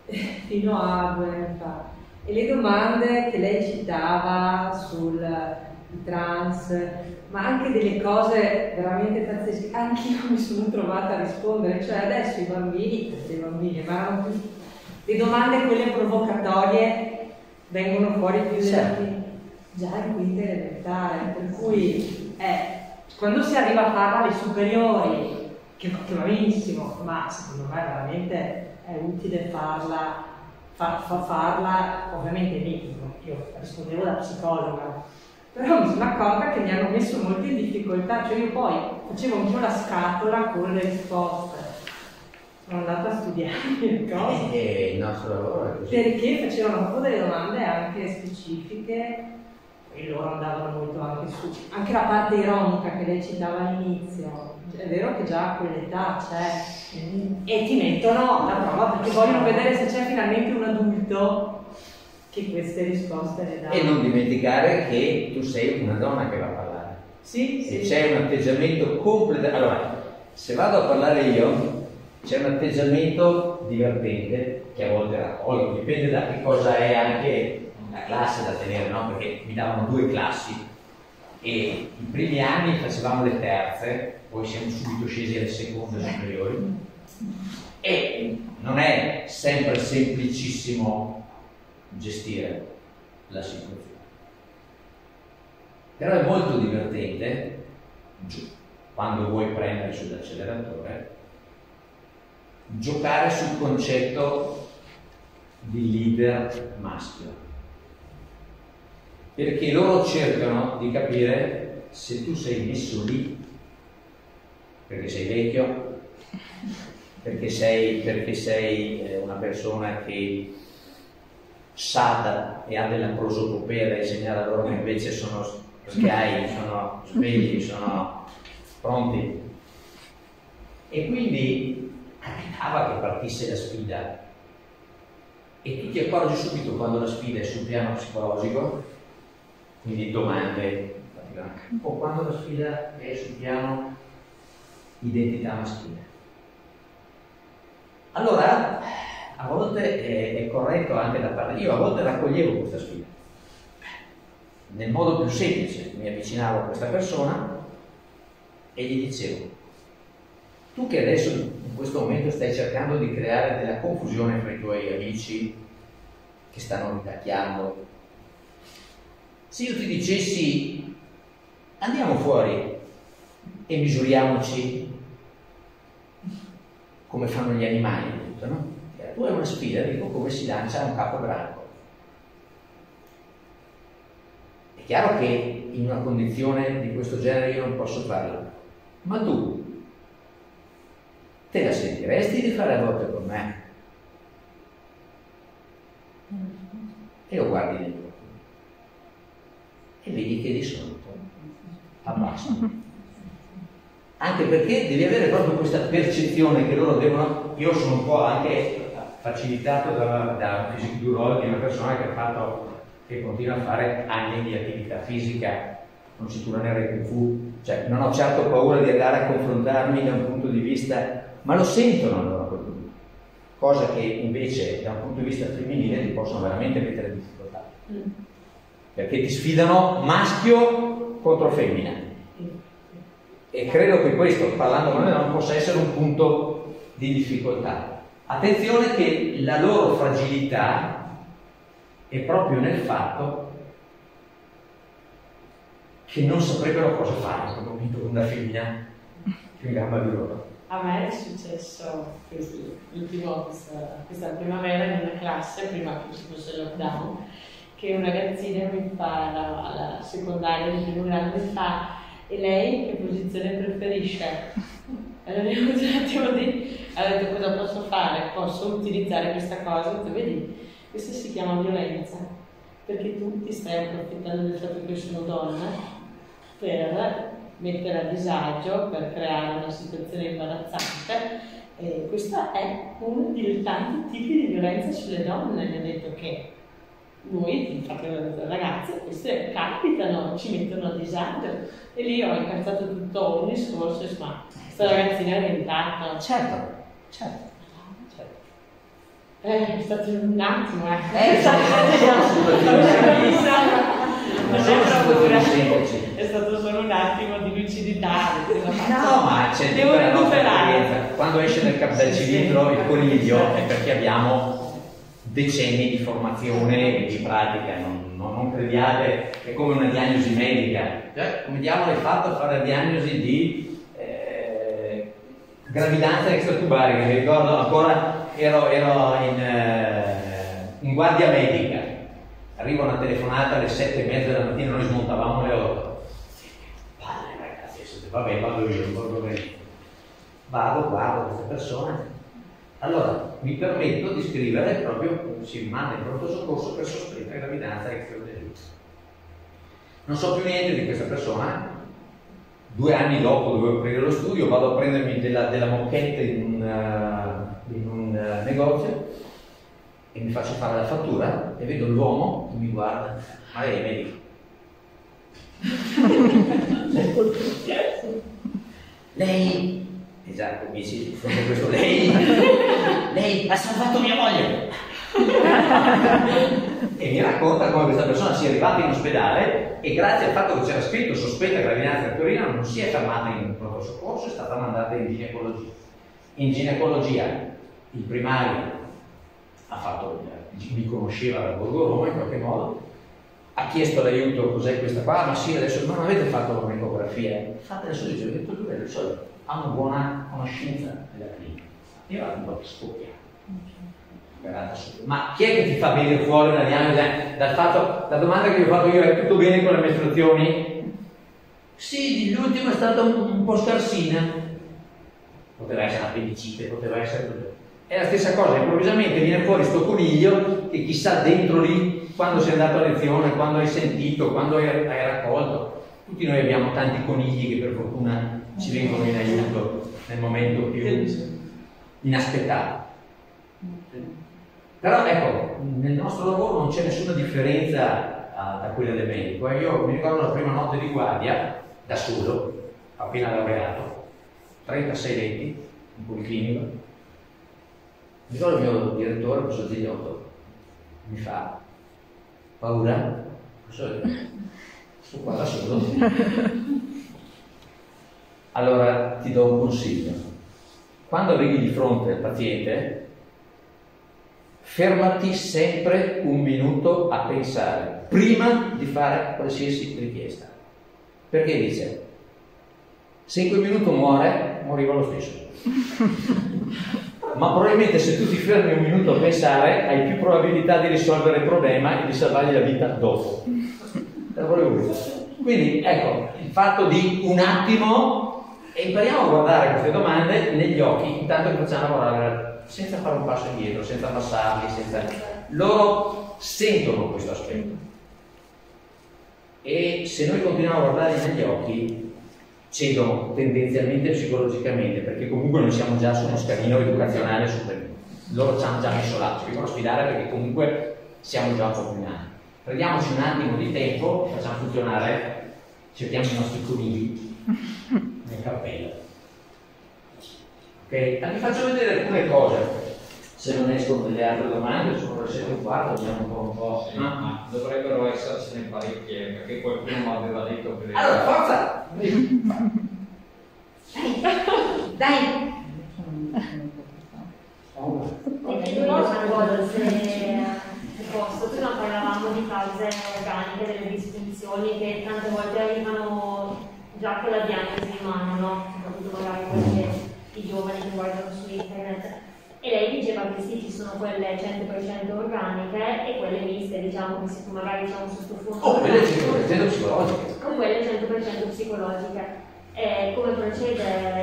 fino a due anni fa. E le domande che lei citava sul trans, ma anche delle cose veramente pazzesche, anch'io mi sono trovata a rispondere, cioè adesso i bambini, i bambini, ma erano più le domande quelle provocatorie vengono fuori più certo già in quinta elementare, per cui eh, quando si arriva a farla alle superiori, che, che va benissimo, ma secondo me veramente è utile farla, far, far, farla ovviamente lì, io rispondevo da psicologa, però mi sono accorta che mi hanno messo molto in difficoltà, cioè io poi facevo un po' la scatola con le risposte. Sono andata a studiare le cose. E eh, il nostro lavoro è così. Perché facevano un po' delle domande anche specifiche e loro andavano molto anche su, anche la parte ironica che lei citava all'inizio, è vero che già a quell'età c'è, e ti mettono la prova perché vogliono vedere se c'è finalmente un adulto che queste risposte le dà. E non dimenticare che tu sei una donna che va a parlare. Sì, e sì. c'è un atteggiamento completo. Allora, se vado a parlare io, c'è un atteggiamento divertente che a volte raccolgo, dipende da che cosa è anche una classe da tenere, no? perché mi davano due classi e i primi anni facevamo le terze, poi siamo subito scesi alle seconde superiori e non è sempre semplicissimo gestire la situazione. Però è molto divertente, quando vuoi prendere sull'acceleratore, giocare sul concetto di leader maschio perché loro cercano di capire se tu sei messo lì perché sei vecchio, perché sei, perché sei eh, una persona che sa e ha della prosopopea da insegnare a loro che invece sono sghiai, sono svegli, sono pronti. E quindi capitava che partisse la sfida. E tu ti accorgi subito quando la sfida è sul piano psicologico? Quindi domande o quando la sfida è sul piano identità maschile. Allora, a volte è, è corretto anche da parte, io a volte raccoglievo questa sfida, nel modo più semplice, mi avvicinavo a questa persona e gli dicevo, tu che adesso in questo momento stai cercando di creare della confusione fra i tuoi amici che stanno ridacchiando se io ti dicessi andiamo fuori e misuriamoci come fanno gli animali, no? Tu hai una sfida, dico come si lancia un capo branco. È chiaro che in una condizione di questo genere io non posso farla, ma tu te la sentiresti di fare a volte con me? E lo guardi dentro e vedi che di solito abbassano. Anche perché devi avere proprio questa percezione che loro devono. Io sono un po' anche facilitato da, da un role di una persona che ha fatto, che continua a fare anni di attività fisica, con cintura nera e kung fu, cioè non ho certo paura di andare a confrontarmi da un punto di vista, ma lo sentono allora quel punto. Cosa che invece da un punto di vista femminile ti possono veramente mettere in difficoltà. Mm perché ti sfidano maschio contro femmina. E credo che questo, parlando con me, non possa essere un punto di difficoltà. Attenzione che la loro fragilità è proprio nel fatto che non saprebbero cosa fare in quel momento con una femmina più in gamba di loro. A me è successo l'ultimo, questa, questa primavera in una classe, prima che ci fosse il lockdown, che una ragazzina mi fa alla, alla secondaria di primo grado mi fa e lei che posizione preferisce? Allora abbiamo avuto un attimo di... Ha detto cosa posso fare? Posso utilizzare questa cosa? Ho detto, vedi, questo si chiama violenza, perché tu ti stai approfittando del fatto che io sono donna per mettere a disagio, per creare una situazione imbarazzante. E questo è uno dei tanti tipi di violenza sulle donne. Mi ha detto che noi, infatti le ragazze, queste capitano, ci mettono a disagio. E lì ho incazzato tutto un discorso, ma questa ragazzina è diventata... Certo, certo. Eh, è stato un attimo, eh. Eh, È stato un attimo di lucidità. No, ma c'è Devo recuperare. esperienza. Quando esce dal, dal Sì, cilindro sì. il coniglio è perché abbiamo decenni di formazione e di pratica, non, non- non crediate, è come una diagnosi medica. Cioè, come diavolo hai fatto a fare la diagnosi di eh, gravidanza extratubare, che mi ricordo ancora ero, ero in, eh, in guardia medica, arriva una telefonata alle sette e mezza della mattina, noi smontavamo le otto. Vabbè, vado io, vado bene. Vado, guardo questa persona. Allora, mi permetto di scrivere proprio, si manda in pronto soccorso per sospetta gravidanza extrautero. Non so più niente di questa persona. Due anni dopo dovevo aprire lo studio, vado a prendermi della, della moquette in un, eh, in un, eh, negozio e mi faccio fare la fattura e vedo l'uomo che mi guarda. Ma è medico? Lei, esatto, mi si a questo lei, lei ha salvato mia moglie. e mi racconta come questa persona sia arrivata in ospedale e grazie al fatto che c'era scritto sospetta gravidanza cartolina non si è fermata in pronto soccorso, è stata mandata in ginecologia. In ginecologia il primario ha fatto, mi conosceva da Borgo Roma in qualche modo, ha chiesto l'aiuto, cos'è questa qua? Ma sì, adesso ma non avete fatto l'ecografia? Fate adesso dice, ho detto tu il solito, ha una buona conoscenza della clinica. Io un po' che scoppia. Guardate subito. Ma chi è che ti fa venire fuori una diagnosi dal fatto, la domanda che vi ho fatto io è tutto bene con le mestruazioni? Sì, l'ultimo è stata un, un po' scarsina. Poteva essere appendicite, poteva essere è la stessa cosa, improvvisamente viene fuori sto coniglio che chissà dentro lì, quando sei andato a lezione, quando hai sentito, quando hai, hai raccolto. Tutti noi abbiamo tanti conigli che per fortuna ci vengono in aiuto nel momento più inaspettato. Però ecco, nel nostro lavoro non c'è nessuna differenza ah, da quella del medico. Eh, Io mi ricordo la prima notte di guardia, da solo, appena laureato, 36 letti in policlinico, mi ricordo il mio direttore, professor Zigliotto, mi fa paura? Professore, sto qua da solo. Allora ti do un consiglio. Quando arrivi di fronte al paziente, fermati sempre un minuto a pensare, prima di fare qualsiasi richiesta. Perché dice, se in quel minuto muore, moriva lo stesso ma probabilmente se tu ti fermi un minuto a pensare hai più probabilità di risolvere il problema e di salvargli la vita dopo. Quindi ecco, il fatto di un attimo e impariamo a guardare queste domande negli occhi intanto che facciamo lavorare senza fare un passo indietro, senza passarli, senza... loro sentono questo aspetto. E se noi continuiamo a guardarli negli occhi, cedono tendenzialmente psicologicamente, perché comunque noi siamo già su uno scalino educazionale superiore. Loro ci hanno già messo là, ci devono sfidare perché comunque siamo già un po' più in alto. Prendiamoci un attimo di tempo, facciamo funzionare, cerchiamo i nostri conigli nel cappello. Ok? Vi faccio vedere alcune cose. Se non escono delle altre domande, sono le 7 e un quarto, abbiamo un po' un po'. Sì, ma dovrebbero essercene parecchie, perché qualcuno mi aveva detto che... Allora, forza! Dai, ti chiedo una cosa se, se posso, prima parlavamo di cause organiche, delle disfunzioni che tante volte arrivano già con la diagnosi in mano, no? soprattutto magari quelle i giovani che guardano su internet. E lei diceva che sì, ci sono quelle 100% organiche e quelle miste, diciamo, che se magari diciamo su sto fondo Oh, quelle organico, 100% psicologiche. con quelle 100% psicologiche. eh, come procede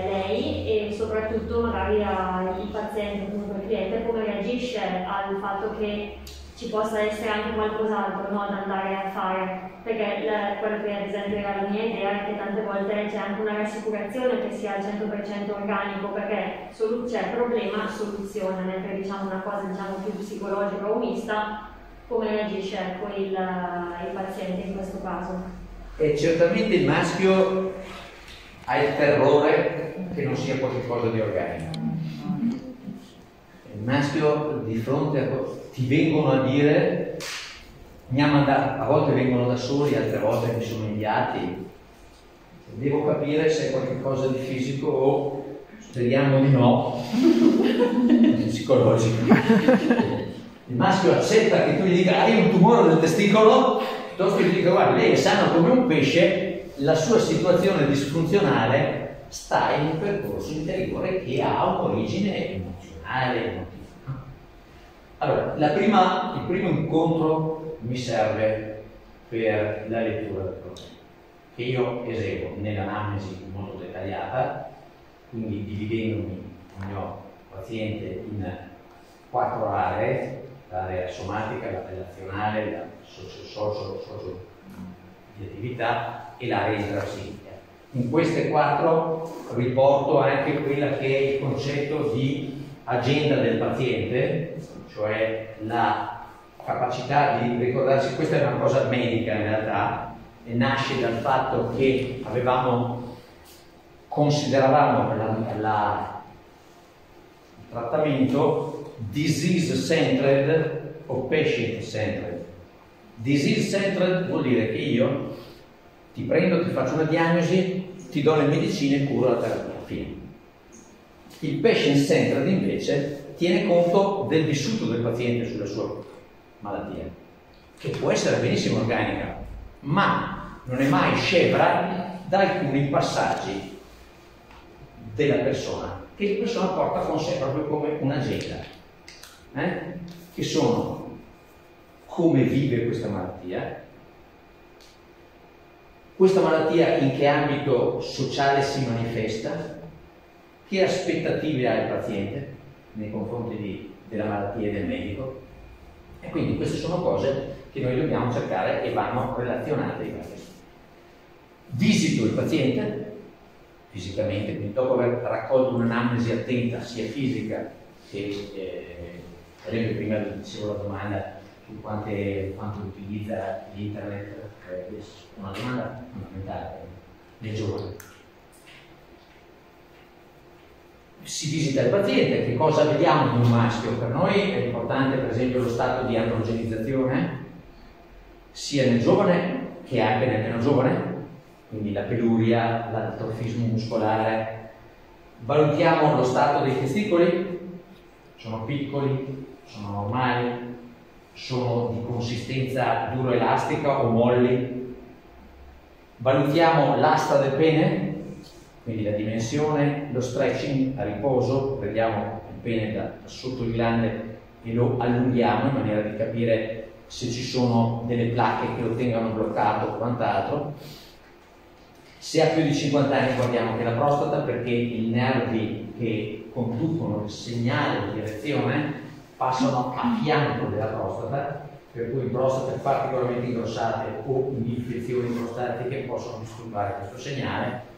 lei e soprattutto magari al paziente, comunque il cliente, come reagisce al fatto che ci possa essere anche qualcos'altro no, da andare a fare, perché la, quello che ad esempio era la mia idea è che tante volte c'è anche una rassicurazione che sia al 100% organico, perché solu- c'è problema, soluzione, mentre diciamo una cosa diciamo, più psicologica o mista, come reagisce ecco, il, il paziente in questo caso. E certamente il maschio ha il terrore che non sia qualcosa di organico. Il maschio di fronte a ti vengono a dire, mi ha mandato, a volte vengono da soli, altre volte mi sono inviati, devo capire se è qualcosa di fisico o speriamo di no, di psicologico. Il maschio accetta che tu gli dica hai un tumore del testicolo, piuttosto che gli dica guarda, lei è sano come un pesce, la sua situazione disfunzionale sta in un percorso interiore che ha un'origine emozionale. Allora, prima, il primo incontro mi serve per la lettura del problema, che io eseguo nell'anamnesi molto dettagliata, quindi dividendomi il mio paziente in quattro aree, l'area somatica, la relazionale, la socio, socio, di attività e l'area intrapsichica. In queste quattro riporto anche quella che è il concetto di agenda del paziente, cioè la capacità di ricordarsi, questa è una cosa medica in realtà, e nasce dal fatto che avevamo, consideravamo la, la, il trattamento disease centered o patient centered. Disease centered vuol dire che io ti prendo, ti faccio una diagnosi, ti do le medicine e curo la terapia. Fine. Il patient centered invece tiene conto del vissuto del paziente sulla sua malattia, che può essere benissimo organica, ma non è mai scevra da alcuni passaggi della persona, che la persona porta con sé proprio come un'agenda, eh? che sono come vive questa malattia, questa malattia in che ambito sociale si manifesta, che aspettative ha il paziente, nei confronti di, della malattia e del medico. E quindi queste sono cose che noi dobbiamo cercare e vanno relazionate in questo. Visito il paziente fisicamente, quindi dopo aver raccolto un'anamnesi attenta sia fisica che, eh, per esempio prima dicevo la domanda su quante, quanto utilizza l'internet, una domanda fondamentale nei giovani si visita il paziente, che cosa vediamo in un maschio? Per noi è importante per esempio lo stato di androgenizzazione, sia nel giovane che anche nel meno giovane, quindi la peluria, l'atrofismo muscolare. Valutiamo lo stato dei testicoli, sono piccoli, sono normali, sono di consistenza duro-elastica o molli. Valutiamo l'asta del pene, quindi la dimensione, lo stretching a riposo, prendiamo il pene da, sotto il glande e lo allunghiamo in maniera di capire se ci sono delle placche che lo tengano bloccato o quant'altro. Se ha più di 50 anni guardiamo che la prostata perché i nervi che conducono il segnale di direzione passano a fianco della prostata, per cui prostate particolarmente ingrossate o in infezioni prostatiche possono disturbare questo segnale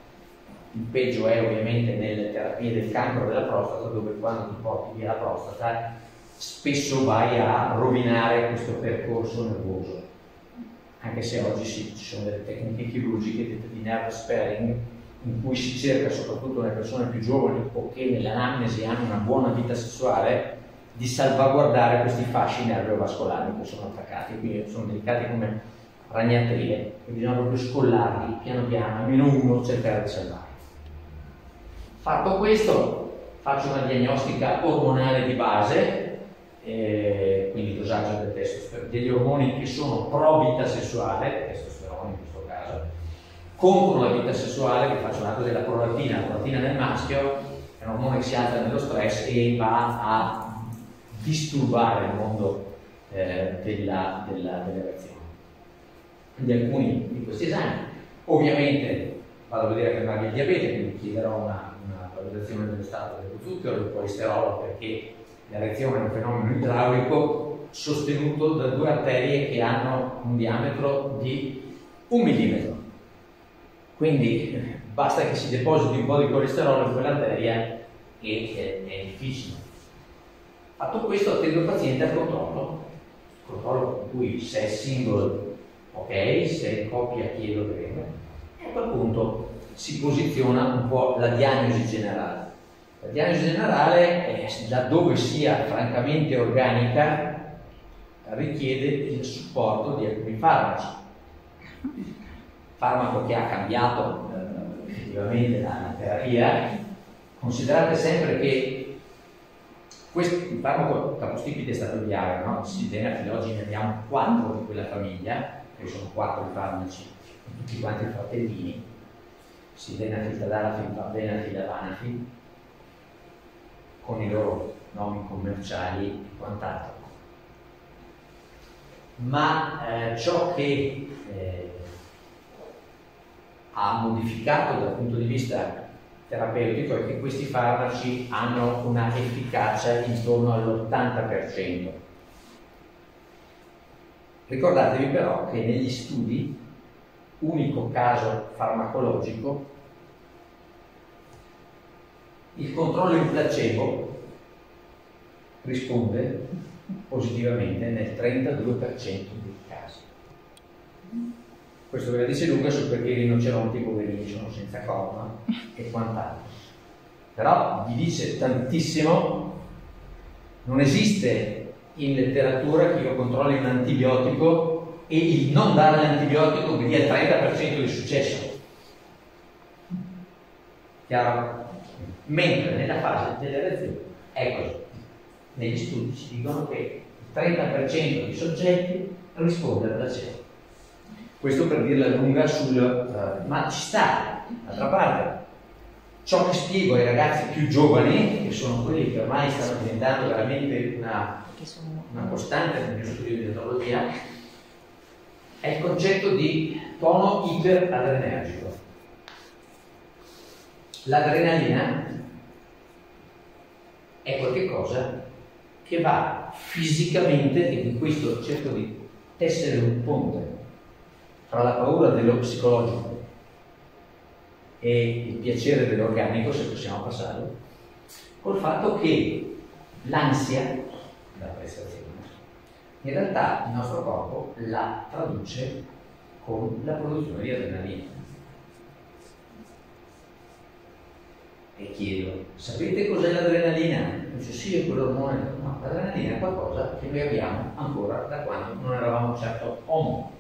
il peggio è ovviamente nelle terapie del cancro della prostata, dove quando ti porti via la prostata spesso vai a rovinare questo percorso nervoso. Anche se oggi ci sono delle tecniche chirurgiche di nerve sparing in cui si cerca, soprattutto nelle persone più giovani o che nell'anamnesi hanno una buona vita sessuale, di salvaguardare questi fasci nervovascolari che sono attaccati, quindi sono delicati come ragnatele, quindi bisogna proprio scollarli piano piano, almeno uno cercare di salvare. Fatto questo, faccio una diagnostica ormonale di base, eh, quindi dosaggio del degli ormoni che sono pro vita sessuale, testosterone in questo caso, contro la vita selato che faccio l'atto della prolatina. La prolatina nel maschio è un ormone che si alza nello stress e va a disturbare il mondo eh, della, reazione. Quindi alcuni di questi esami. Ovviamente vado a vedere che abbia il diabete, quindi chiederò una, valutazione dello stato dello zucchero, del colesterolo, perché la reazione è un fenomeno idraulico sostenuto da due arterie che hanno un diametro di un millimetro. Quindi eh, basta che si depositi un po' di colesterolo in quell'arteria e è, è difficile. Fatto questo, attendo il paziente al controllo, controllo con cui se è single, ok, se è coppia chiedo breve, e a quel punto si posiziona un po' la diagnosi generale. La diagnosi generale, è, laddove sia francamente organica, richiede il supporto di alcuni farmaci. Farmaco che ha cambiato eh, effettivamente la terapia, considerate sempre che questo, il farmaco capostipite è stato chiaro, no? Sildenafil oggi ne abbiamo quattro di quella famiglia, che sono quattro farmaci, tutti quanti fratellini, Sildenafil, Tadalafil, Pardenafil, Avanafil, con i loro nomi commerciali e quant'altro. Ma eh, ciò che eh, ha modificato dal punto di vista terapeutico è che questi farmaci hanno una efficacia intorno all'80%. Ricordatevi però che negli studi, unico caso farmacologico, il controllo in placebo risponde positivamente nel 32% dei casi. Questo ve la dice lunga su perché i rinoceronti poverini sono senza corna e quant'altro. Però vi dice tantissimo, non esiste in letteratura che io controlli un antibiotico e il non dare l'antibiotico mi dia il 30% di successo. Chiaro? Mentre nella fase delle reazioni è così. Negli studi ci dicono che il 30% di soggetti risponde al placebo. Questo per dirla lunga sul... Uh, ma ci sta, d'altra parte, ciò che spiego ai ragazzi più giovani, che sono quelli che ormai stanno diventando veramente una, una costante nel mio studio di etologia, è il concetto di tono iperadrenergico. L'adrenalina è qualcosa che va fisicamente, e di questo cerco di tessere un ponte tra la paura dello psicologico e il piacere dell'organico, se possiamo passarlo, col fatto che l'ansia la prestazione in realtà il nostro corpo la traduce con la produzione di adrenalina. E chiedo, sapete cos'è l'adrenalina? Dice sì, è quell'ormone. No, l'adrenalina è qualcosa che noi abbiamo ancora da quando non eravamo certo homo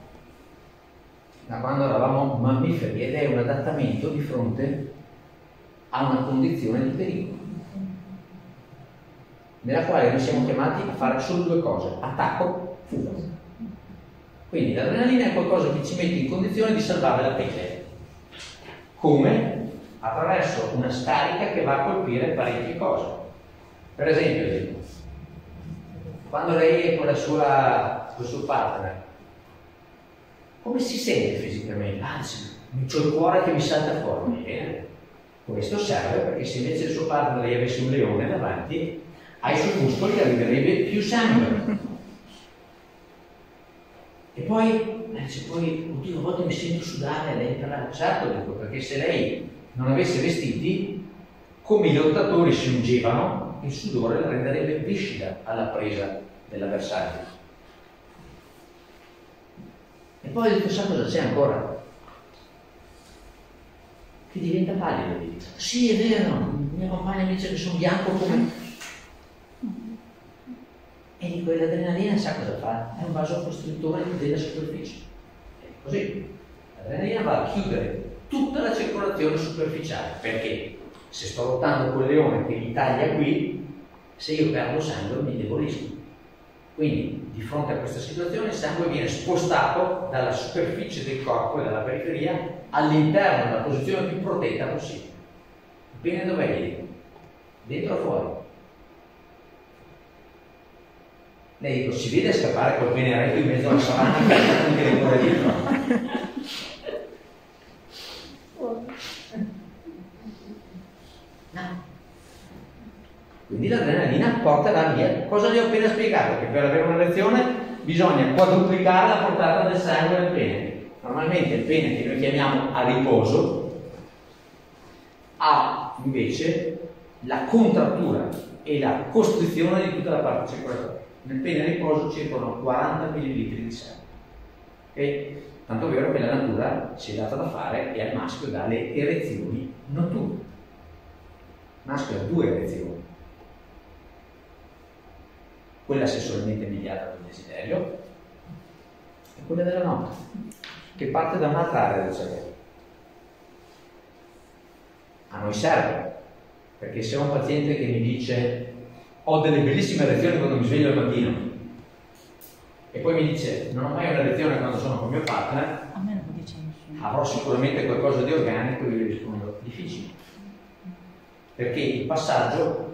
da quando eravamo mammiferi ed è un adattamento di fronte a una condizione di pericolo, nella quale noi siamo chiamati a fare solo due cose, attacco, fuga. Quindi l'adrenalina è qualcosa che ci mette in condizione di salvare la pelle. Come? Attraverso una scarica che va a colpire parecchie cose. Per esempio, quando lei è con, sua, con il suo partner come si sente fisicamente? Anzi, ho il cuore che mi salta fuori. Bene. Questo serve perché se invece il suo partner lei avesse un leone davanti, ai suoi muscoli arriverebbe più sangue. E poi, dice, poi, oddio, a volte mi sento sudare, lei però, certo, dico, perché se lei non avesse vestiti, come i lottatori si ungevano, il sudore la renderebbe viscida alla presa dell'avversario. E poi sa cosa c'è ancora? Che diventa pallido lì. Sì, è vero, mia compagna mi dice che sono bianco come... E di quell'adrenalina sa cosa fa? È un vasocostrittore della superficie. È così. L'adrenalina va a chiudere tutta la circolazione superficiale. Perché? Se sto lottando con il leone che mi taglia qui, se io perdo sangue mi indebolisco. Quindi di fronte a questa situazione il sangue viene spostato dalla superficie del corpo e dalla periferia all'interno della posizione più protetta possibile. Bene dov'è lì? Dentro o fuori? Lei lo si vede scappare col veneretto in mezzo alla savana che cuore dietro. Porterà via. Cosa gli ho appena spiegato? Che per avere un'erezione bisogna quadruplicare la portata del sangue del pene. Normalmente il pene che noi chiamiamo a riposo ha invece la contrattura e la costrizione di tutta la parte circolatoria. Nel pene a riposo circolano 40 ml di sangue. Okay? Tanto vero che la natura ci è data da fare e al maschio dà le erezioni notturne. Il maschio ha due erezioni. Quella sessualmente mediata dal desiderio e quella della notte, che parte da un'altra area del cervello. A noi serve, perché se ho un paziente che mi dice ho delle bellissime erezioni quando mi sveglio al mattino, e poi mi dice non ho mai una lezione quando sono con mio partner, A me non lo dice nessuno. avrò sicuramente qualcosa di organico, io gli rispondo difficile. Perché il passaggio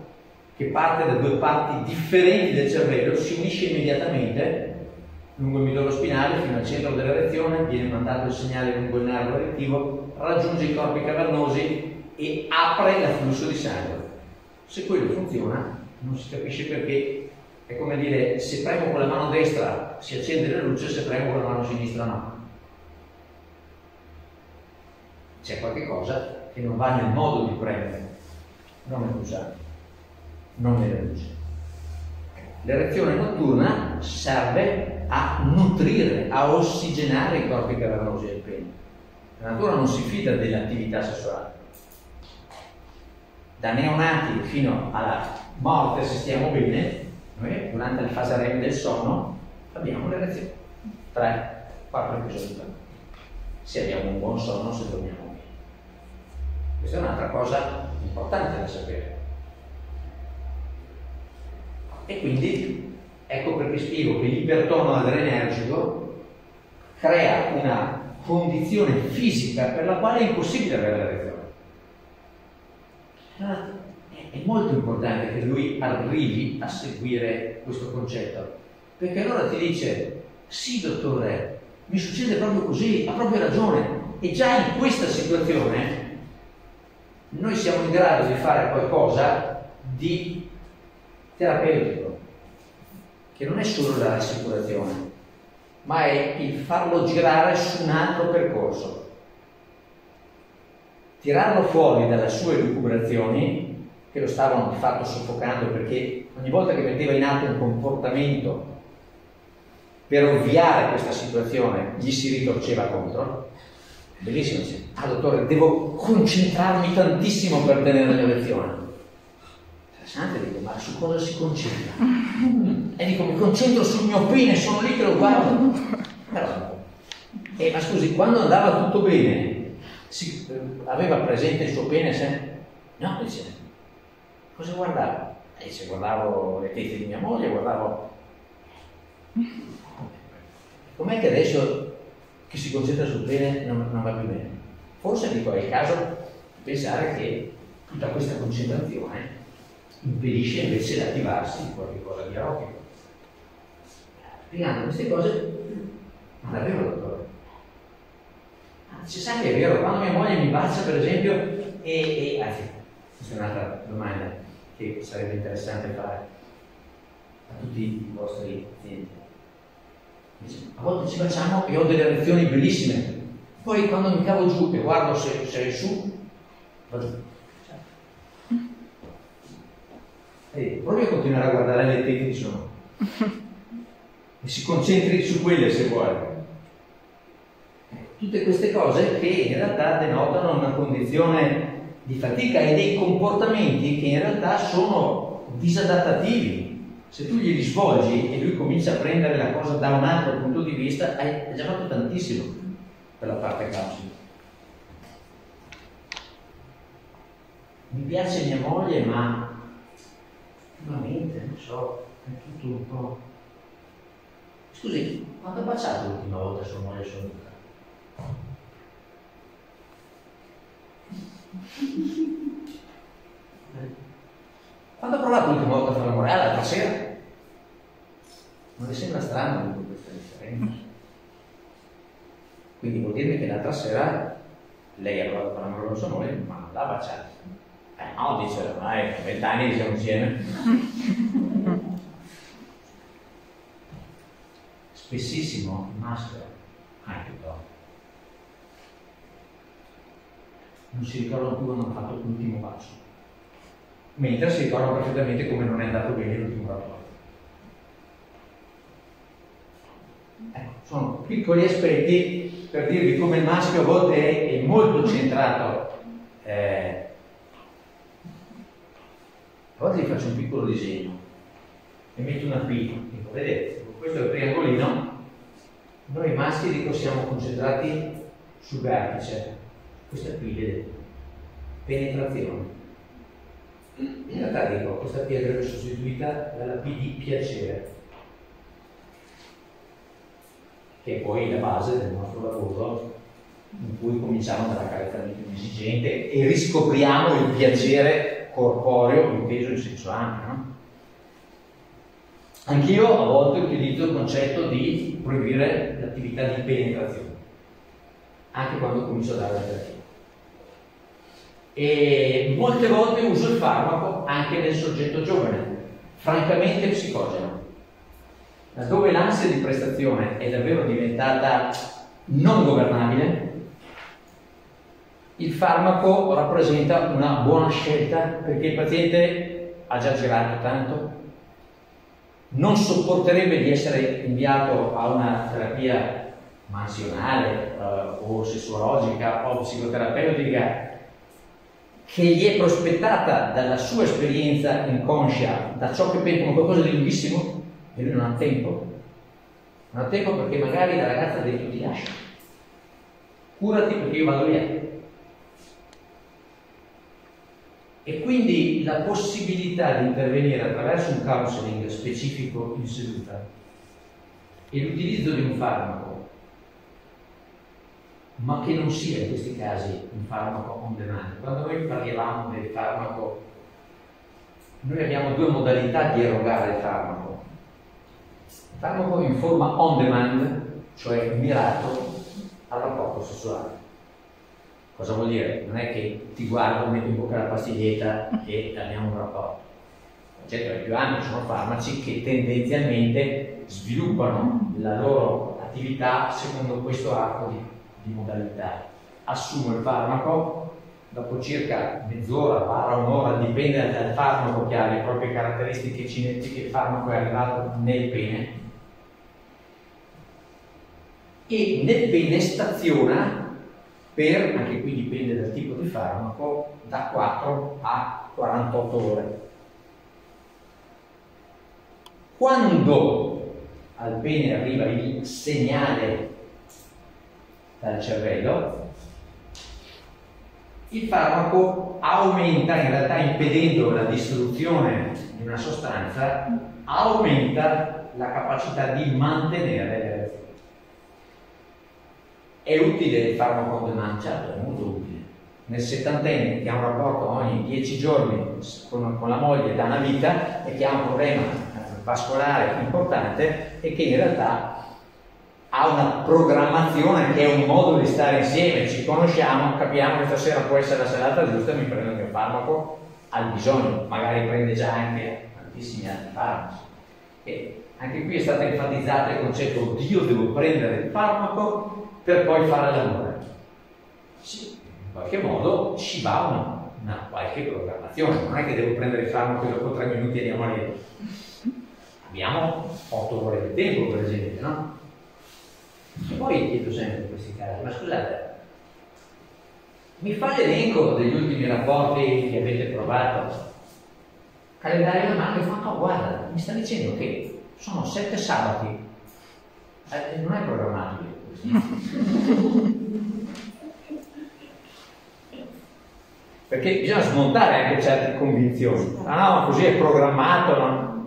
che parte da due parti differenti del cervello si unisce immediatamente lungo il midollo spinale fino al centro dell'erezione, viene mandato il segnale lungo il nervo erettivo, raggiunge i corpi cavernosi e apre l'afflusso di sangue. Se quello funziona, non si capisce perché è come dire, se premo con la mano destra si accende la luce, se premo con la mano sinistra no. C'è qualche cosa che non va nel modo di premere, non nell'usare, non nella luce. L'erezione notturna serve a nutrire, a ossigenare i corpi cavernosi del pene. La natura non si fida dell'attività sessuale. Da neonati fino alla morte, se stiamo bene, noi durante la fase REM del sonno abbiamo l'erezione. 3, 4 episodi per Se abbiamo un buon sonno, se dormiamo bene. Questa è un'altra cosa importante da sapere. E quindi ecco perché spiego che l'ipertono adrenergico crea una condizione fisica per la quale è impossibile avere l'erezione. Allora, è molto importante che lui arrivi a seguire questo concetto, perché allora ti dice, sì dottore, mi succede proprio così, ha proprio ragione, e già in questa situazione noi siamo in grado di fare qualcosa di terapeutico, che non è solo la rassicurazione, ma è il farlo girare su un altro percorso, tirarlo fuori dalle sue lucubrazioni che lo stavano di fatto soffocando perché ogni volta che metteva in atto un comportamento per ovviare questa situazione gli si ritorceva contro. Bellissimo, dice, ah dottore, devo concentrarmi tantissimo per tenere la lezione. Interessante, dico, ma su cosa si concentra? E dico, mi concentro sul mio pene, sono lì che lo guardo. Però, eh, ma scusi, quando andava tutto bene, si, eh, aveva presente il suo pene sempre? No, dice, cosa guardavo? E dice, guardavo le tette di mia moglie, guardavo... Com'è che adesso che si concentra sul bene non, non va più bene? Forse dico, è il caso di pensare che tutta questa concentrazione impedisce invece di attivarsi di qualcosa di erotico. Spiegando queste cose, non è vero, dottore. Si sa che è vero, quando mia moglie mi bacia, per esempio, e, e anzi, questa è un'altra domanda che sarebbe interessante fare a tutti i vostri pazienti. A volte ci facciamo e ho delle reazioni bellissime, poi quando mi cavo giù e guardo se, se è su, vado giù. E provi a continuare a guardare le tette di sono e si concentri su quelle se vuole. Tutte queste cose che in realtà denotano una condizione di fatica e dei comportamenti che in realtà sono disadattativi. Se tu glieli svolgi e lui comincia a prendere la cosa da un altro punto di vista, hai già fatto tantissimo per la parte counseling. Mi piace mia moglie, ma ultimamente, non so, è tutto un po'. Scusi, quando ha baciato l'ultima volta sua moglie sua nuca? Quando ha provato l'ultima volta a fare l'amore? Ah, l'altra sera? Non le sembra strano questa differenza? Quindi vuol dire che l'altra sera lei ha provato a fare l'amore con sua moglie, ma l'ha baciata. Eh no, dice ormai vent'anni che siamo insieme. Spessissimo il maschio ah, aiuto. Non si ricordano più quando hanno fatto l'ultimo passo. mentre si ricordano perfettamente come non è andato bene l'ultimo rapporto. Ecco, sono piccoli aspetti per dirvi come il maschio a volte è molto centrato. Eh, a volte vi faccio un piccolo disegno e metto una P. Dico, vedete, questo è il triangolino. Noi maschi dico siamo concentrati sul vertice. Questa P, vedete, penetrazione. In realtà dico, questa P andrebbe sostituita dalla P di piacere che è poi la base del nostro lavoro in cui cominciamo dalla carezza più esigente e riscopriamo il piacere corporeo inteso in senso ampio. No? Anch'io a volte utilizzo il concetto di proibire l'attività di penetrazione, anche quando comincio a dare la terapia. E molte volte uso il farmaco anche nel soggetto giovane, francamente psicogeno laddove l'ansia di prestazione è davvero diventata non governabile, il farmaco rappresenta una buona scelta perché il paziente ha già girato tanto, non sopporterebbe di essere inviato a una terapia mansionale eh, o sessuologica o psicoterapeutica che gli è prospettata dalla sua esperienza inconscia, da ciò che pensa come qualcosa di lunghissimo, e lui non ha tempo. Non ha tempo perché magari la ragazza ha detto ti lascio. Curati perché io vado via. E quindi la possibilità di intervenire attraverso un counseling specifico in seduta e l'utilizzo di un farmaco, ma che non sia in questi casi un farmaco on demand. Quando noi parliamo del farmaco, noi abbiamo due modalità di erogare il farmaco farmaco in forma on demand, cioè mirato al rapporto sessuale. Cosa vuol dire? Non è che ti guardo, metto in bocca la pastiglietta e abbiamo un rapporto. Certo, è più ampio, sono farmaci che tendenzialmente sviluppano la loro attività secondo questo arco di, di modalità. Assumo il farmaco, dopo circa mezz'ora, barra un'ora, dipende dal farmaco che ha le proprie caratteristiche cinetiche, il farmaco è arrivato nel pene, e nel pene staziona per, anche qui dipende dal tipo di farmaco, da 4 a 48 ore. Quando al pene arriva il segnale dal cervello, il farmaco aumenta, in realtà impedendo la distruzione di una sostanza, aumenta la capacità di mantenere. È utile il farmaco on demand? Certo, è molto utile. Nel settantenne che ha un rapporto ogni 10 giorni con, con la moglie da una vita e che ha un problema vascolare importante e che in realtà ha una programmazione che è un modo di stare insieme, ci conosciamo, capiamo che stasera può essere la serata giusta, mi prendo il mio farmaco al bisogno, magari prende già anche tantissimi altri farmaci. E anche qui è stato enfatizzato il concetto Dio devo prendere il farmaco per poi fare l'amore. Sì, in qualche modo ci va una, una, qualche programmazione, non è che devo prendere il farmaco e dopo tre minuti andiamo a letto. Abbiamo otto ore di tempo, per esempio, no? E poi chiedo sempre in questi casi, ma scusate, mi fa l'elenco degli ultimi rapporti che avete provato? Calendario alla mano e fa, no, guarda, mi sta dicendo che sono sette sabati, eh, non è programmabile. Perché bisogna smontare anche certe convinzioni. Ah no, ma così è programmato. No?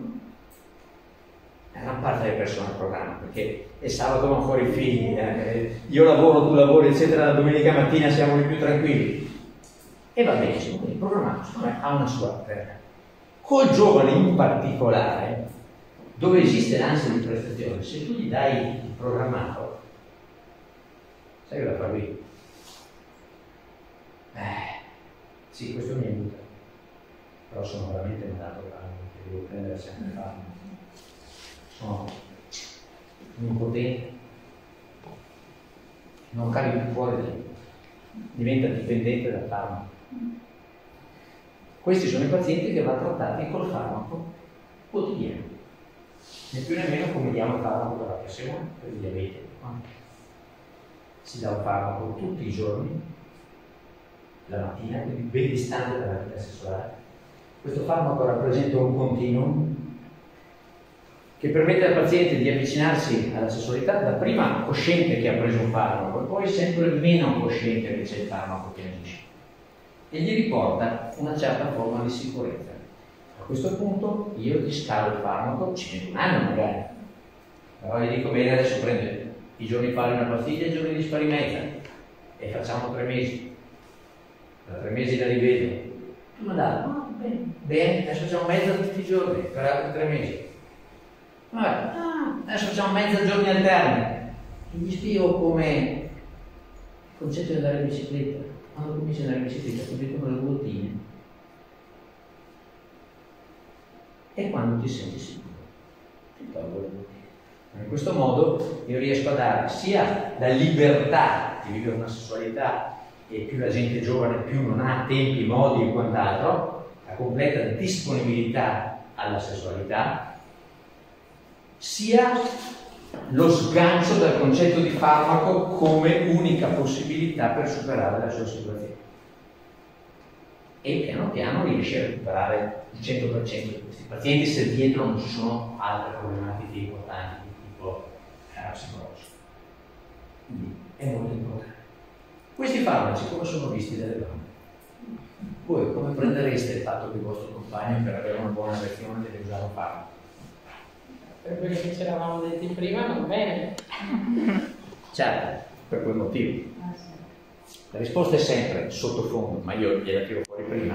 Gran parte delle persone programmano perché è sabato vanno fuori i figli, eh, io lavoro, tu lavori, eccetera, la domenica mattina siamo più tranquilli. E va benissimo, quindi programmato, secondo me ha una sua perna. Col giovane in particolare, dove esiste l'ansia di prestazione, se tu gli dai il programmato, Sai cosa fa lui? Eh, sì, questo mi aiuta. Però sono veramente malato che devo prendere sempre farmaco. Sono impotente, non cavi più fuori da lì, diventa dipendente dal farmaco. Questi sono i pazienti che vanno trattati col farmaco quotidiano, né più nemmeno come diamo il farmaco per la pressione, per il diabete. Si dà un farmaco tutti i giorni, la mattina, quindi ben distante dalla vita sessuale. Questo farmaco rappresenta un continuum che permette al paziente di avvicinarsi alla sessualità da prima cosciente che ha preso un farmaco e poi sempre meno cosciente che c'è il farmaco che agisce e gli riporta una certa forma di sicurezza. A questo punto io gli scalo il farmaco, ci metto un anno magari, però gli dico bene adesso prende i giorni fare una pastiglia e i giorni dispari mezza e facciamo tre mesi. Da tre mesi la rivedo. Ma dai, no, bene, bene, adesso facciamo mezza tutti i giorni per altri tre mesi. Vabbè, ah, adesso facciamo mezza giorni alterni. E gli spiego come il concetto di andare in bicicletta. Quando cominci ad andare in bicicletta ti mettono le ruotine. E quando ti senti sicuro, ti tolgo le ruotine. In questo modo io riesco a dare sia la libertà di vivere una sessualità e più la gente giovane più non ha tempi, modi e quant'altro, la completa disponibilità alla sessualità, sia lo sgancio dal concetto di farmaco come unica possibilità per superare la sua situazione. E piano piano riesce a recuperare il 100% di questi pazienti se dietro non ci sono altre problematiche importanti Quindi è molto importante. Questi farmaci come sono visti dalle donne? Voi come prendereste il fatto che il vostro compagno per avere una buona reazione deve usare un farmaco? Per quello che ci eravamo detti prima, non bene. Certo, per quel motivo. La risposta è sempre sottofondo, ma io gliela tiro fuori prima.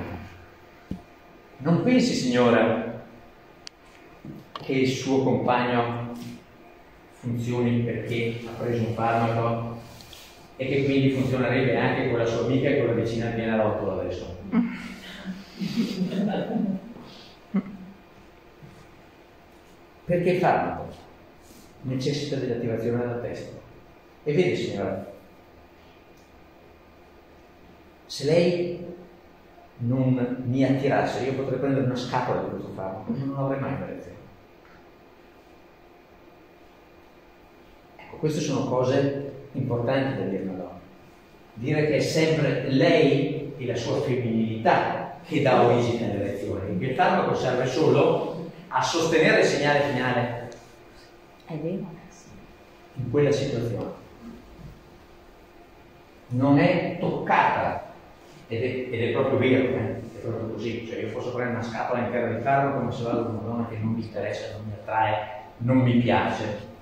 Non pensi, signora, che il suo compagno funzioni perché ha preso un farmaco e che quindi funzionerebbe anche con la sua amica e con la vicina piena rottola adesso. Perché il farmaco necessita dell'attivazione della testa. E vedi, signora, se lei non mi attirasse, io potrei prendere una scatola di questo farmaco, non avrei mai un'erezione. Ecco, queste sono cose importanti da dire una donna. Dire che è sempre lei e la sua femminilità che dà origine all'erezione. Il farmaco serve solo a sostenere il segnale finale È vero. in quella situazione. Non è toccata, ed è, ed è proprio vero, eh? è proprio così. Cioè io posso prendere una scatola intera di farmaco, ma se vado con una donna che non mi interessa, non mi attrae, non mi piace.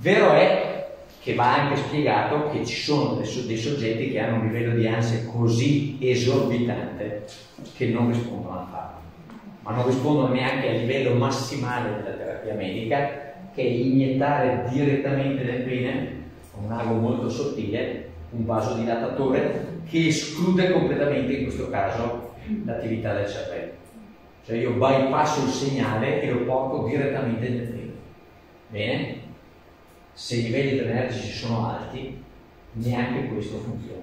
Vero è che va anche spiegato che ci sono dei, so- dei soggetti che hanno un livello di ansia così esorbitante che non rispondono al farmaco ma non rispondono neanche al livello massimale della terapia medica, che è iniettare direttamente nel pene, con un ago molto sottile, un vasodilatatore che esclude completamente in questo caso l'attività del cervello. Cioè io bypasso il segnale e lo porto direttamente nel pene. Bene? Se i livelli adrenerici sono alti, neanche questo funziona.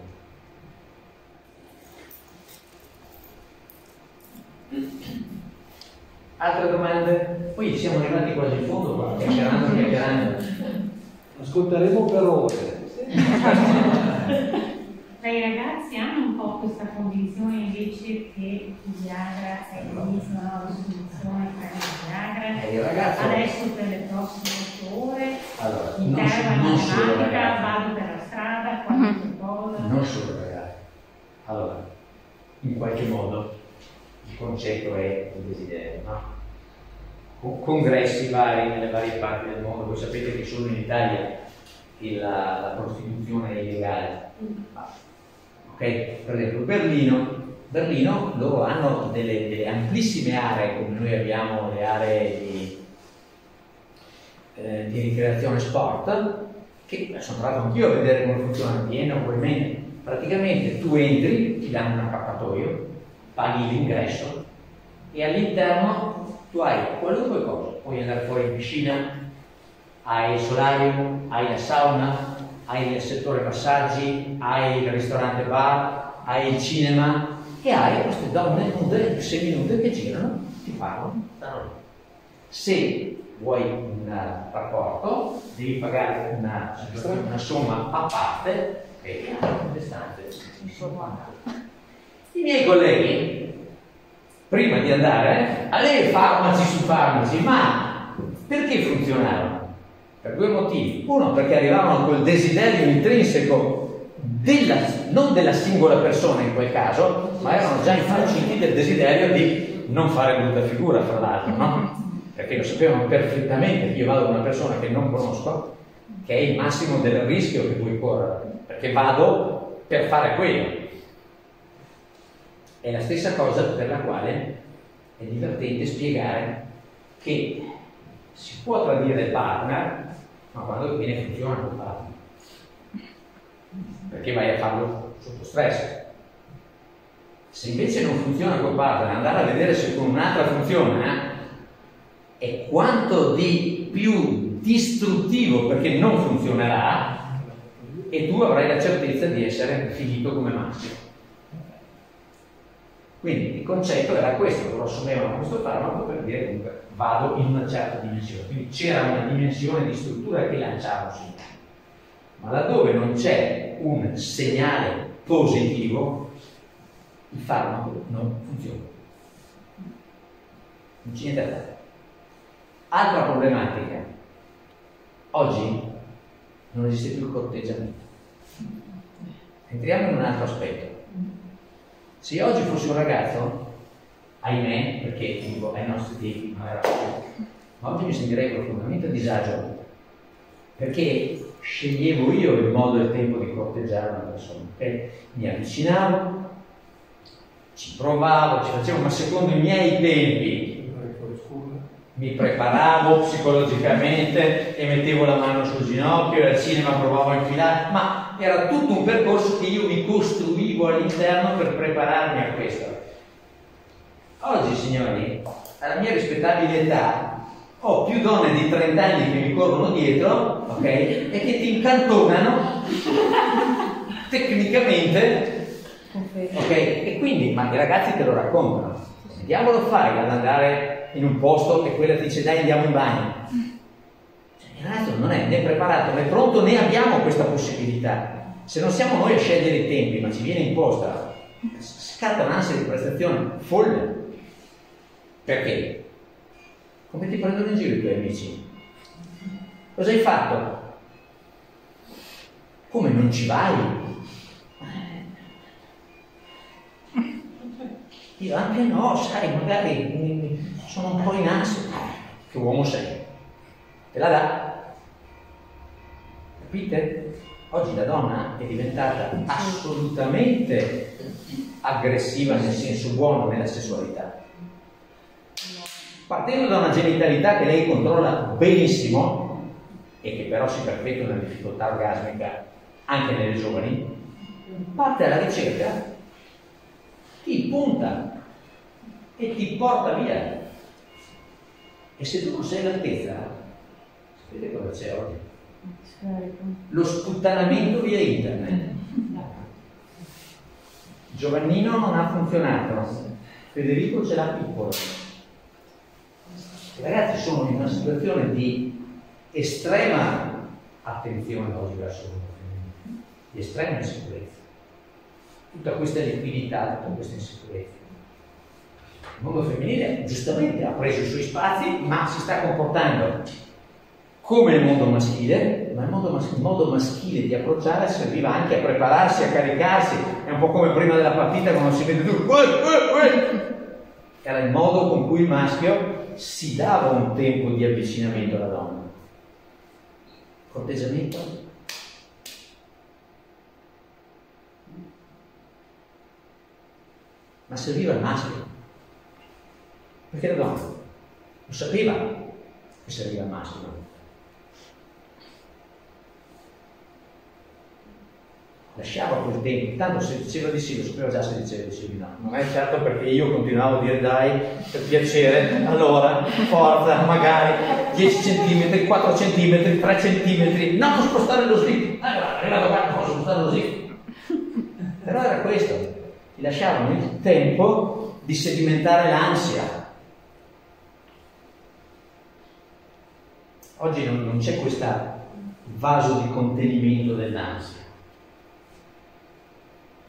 Altre domande? Poi siamo arrivati quasi in fondo qua, chiacchierando, chiacchierando. Ascolteremo per ore. Ma i ragazzi hanno un po' questa convinzione invece che il Viagra è l'ennesima nuova soluzione per il Viagra. Eh, Adesso per le prossime otto ore, Allora, in non, terra matematica, vado per la strada, qualche cosa. non solo ragazzi. Allora, in qualche modo il concetto è il desiderio, no? Con- Congressi vari nelle varie parti del mondo, voi sapete che solo in Italia la, la prostituzione è illegale. Ma, ok? Per esempio Berlino, Berlino loro hanno delle, delle amplissime aree come noi abbiamo le aree di, eh, di ricreazione sport che sono andato anch'io a vedere come funziona Vienna o. Praticamente tu entri, ti danno un accappatoio, paghi l'ingresso e all'interno tu hai qualunque cosa, puoi andare fuori in piscina, hai il solarium, hai la sauna, hai il settore massaggi, hai il ristorante bar, hai il cinema e hai queste donne nude, seminude che girano, ti parlano, stanno lì. Se vuoi un rapporto, devi pagare una, una somma a parte e le stanze I miei colleghi, prima di andare, a lei farmaci su farmaci, ma perché funzionavano? Per due motivi. Uno, perché arrivavano col desiderio intrinseco della, non della singola persona in quel caso, ma erano già infarciti del desiderio di non fare brutta figura, fra l'altro, no? Perché lo sapevano perfettamente che io vado da una persona che non conosco, che è il massimo del rischio che puoi correre, perché vado per fare quello. È la stessa cosa per la quale è divertente spiegare che si può tradire il partner ma quando viene funziona non parli. Perché vai a farlo sotto stress. Se invece non funziona col partner, andare a vedere se con un'altra funziona eh, è quanto di più distruttivo perché non funzionerà e tu avrai la certezza di essere finito come maschio. Quindi il concetto era questo, lo assumevano questo farmaco per dire comunque vado in una certa dimensione. Quindi c'era una dimensione di struttura che lanciavo su. Ma laddove non c'è un segnale positivo, il farmaco non funziona. Non c'è niente da fare. Altra problematica. Oggi non esiste più il corteggiamento. Entriamo in un altro aspetto. Se oggi fossi un ragazzo, ahimè, perché dico, ai nostri tempi non era così, ma oggi mi sentirei profondamente a disagio perché sceglievo io il modo e il tempo di corteggiare una persona, okay? mi avvicinavo, ci provavo, ci facevo, ma secondo i miei tempi mi preparavo psicologicamente e mettevo la mano sul ginocchio e al cinema provavo a infilare, ma era tutto un percorso che io mi costruivo all'interno per prepararmi a questo. Oggi, signori, alla mia rispettabile età, ho più donne di 30 anni che mi corrono dietro, ok? E che ti incantonano tecnicamente, ok? E quindi, ma i ragazzi te lo raccontano. Che diavolo fai ad andare in un posto e quella ti dice dai andiamo in bagno. Cioè, il ragazzo non è né preparato né pronto né abbiamo questa possibilità. Se non siamo noi a scegliere i tempi, ma ci viene imposta, scatta un'ansia di prestazione folle. Perché? Come ti prendono in giro i tuoi amici? Cosa hai fatto? Come non ci vai? Io anche no, sai, magari sono un po' in ansia. Che uomo sei? Te la dà. Capite? Oggi la donna è diventata assolutamente aggressiva nel senso buono nella sessualità. Partendo da una genitalità che lei controlla benissimo e che però si perpetua una difficoltà orgasmica anche nelle giovani, parte alla ricerca, ti punta e ti porta via. E se tu non sei all'altezza, sapete cosa c'è oggi? Lo sputtanamento via internet. Giovannino non ha funzionato, Federico ce l'ha piccolo. I ragazzi sono in una situazione di estrema attenzione oggi verso il mondo femminile, di estrema insicurezza. Tutta questa liquidità, tutta questa insicurezza. Il mondo femminile giustamente ha preso i suoi spazi, ma si sta comportando come il mondo maschile, ma il modo, mas- modo maschile di approcciare serviva anche a prepararsi, a caricarsi, è un po' come prima della partita quando si vede tu, era il modo con cui il maschio si dava un tempo di avvicinamento alla donna. Corteggiamento? Ma serviva il maschio. Perché la donna lo sapeva che serviva il maschio. Lasciava quel tempo, tanto se diceva di sì, lo sapeva già se diceva di sì di no. Non è certo perché io continuavo a dire dai, per piacere, allora, forza, magari 10 cm, 4 cm, 3 cm, no, non spostare lo slip, allora, arrivato qua, non posso spostare lo slip. Però era questo, ti lasciavano il tempo di sedimentare l'ansia. Oggi non c'è questo vaso di contenimento dell'ansia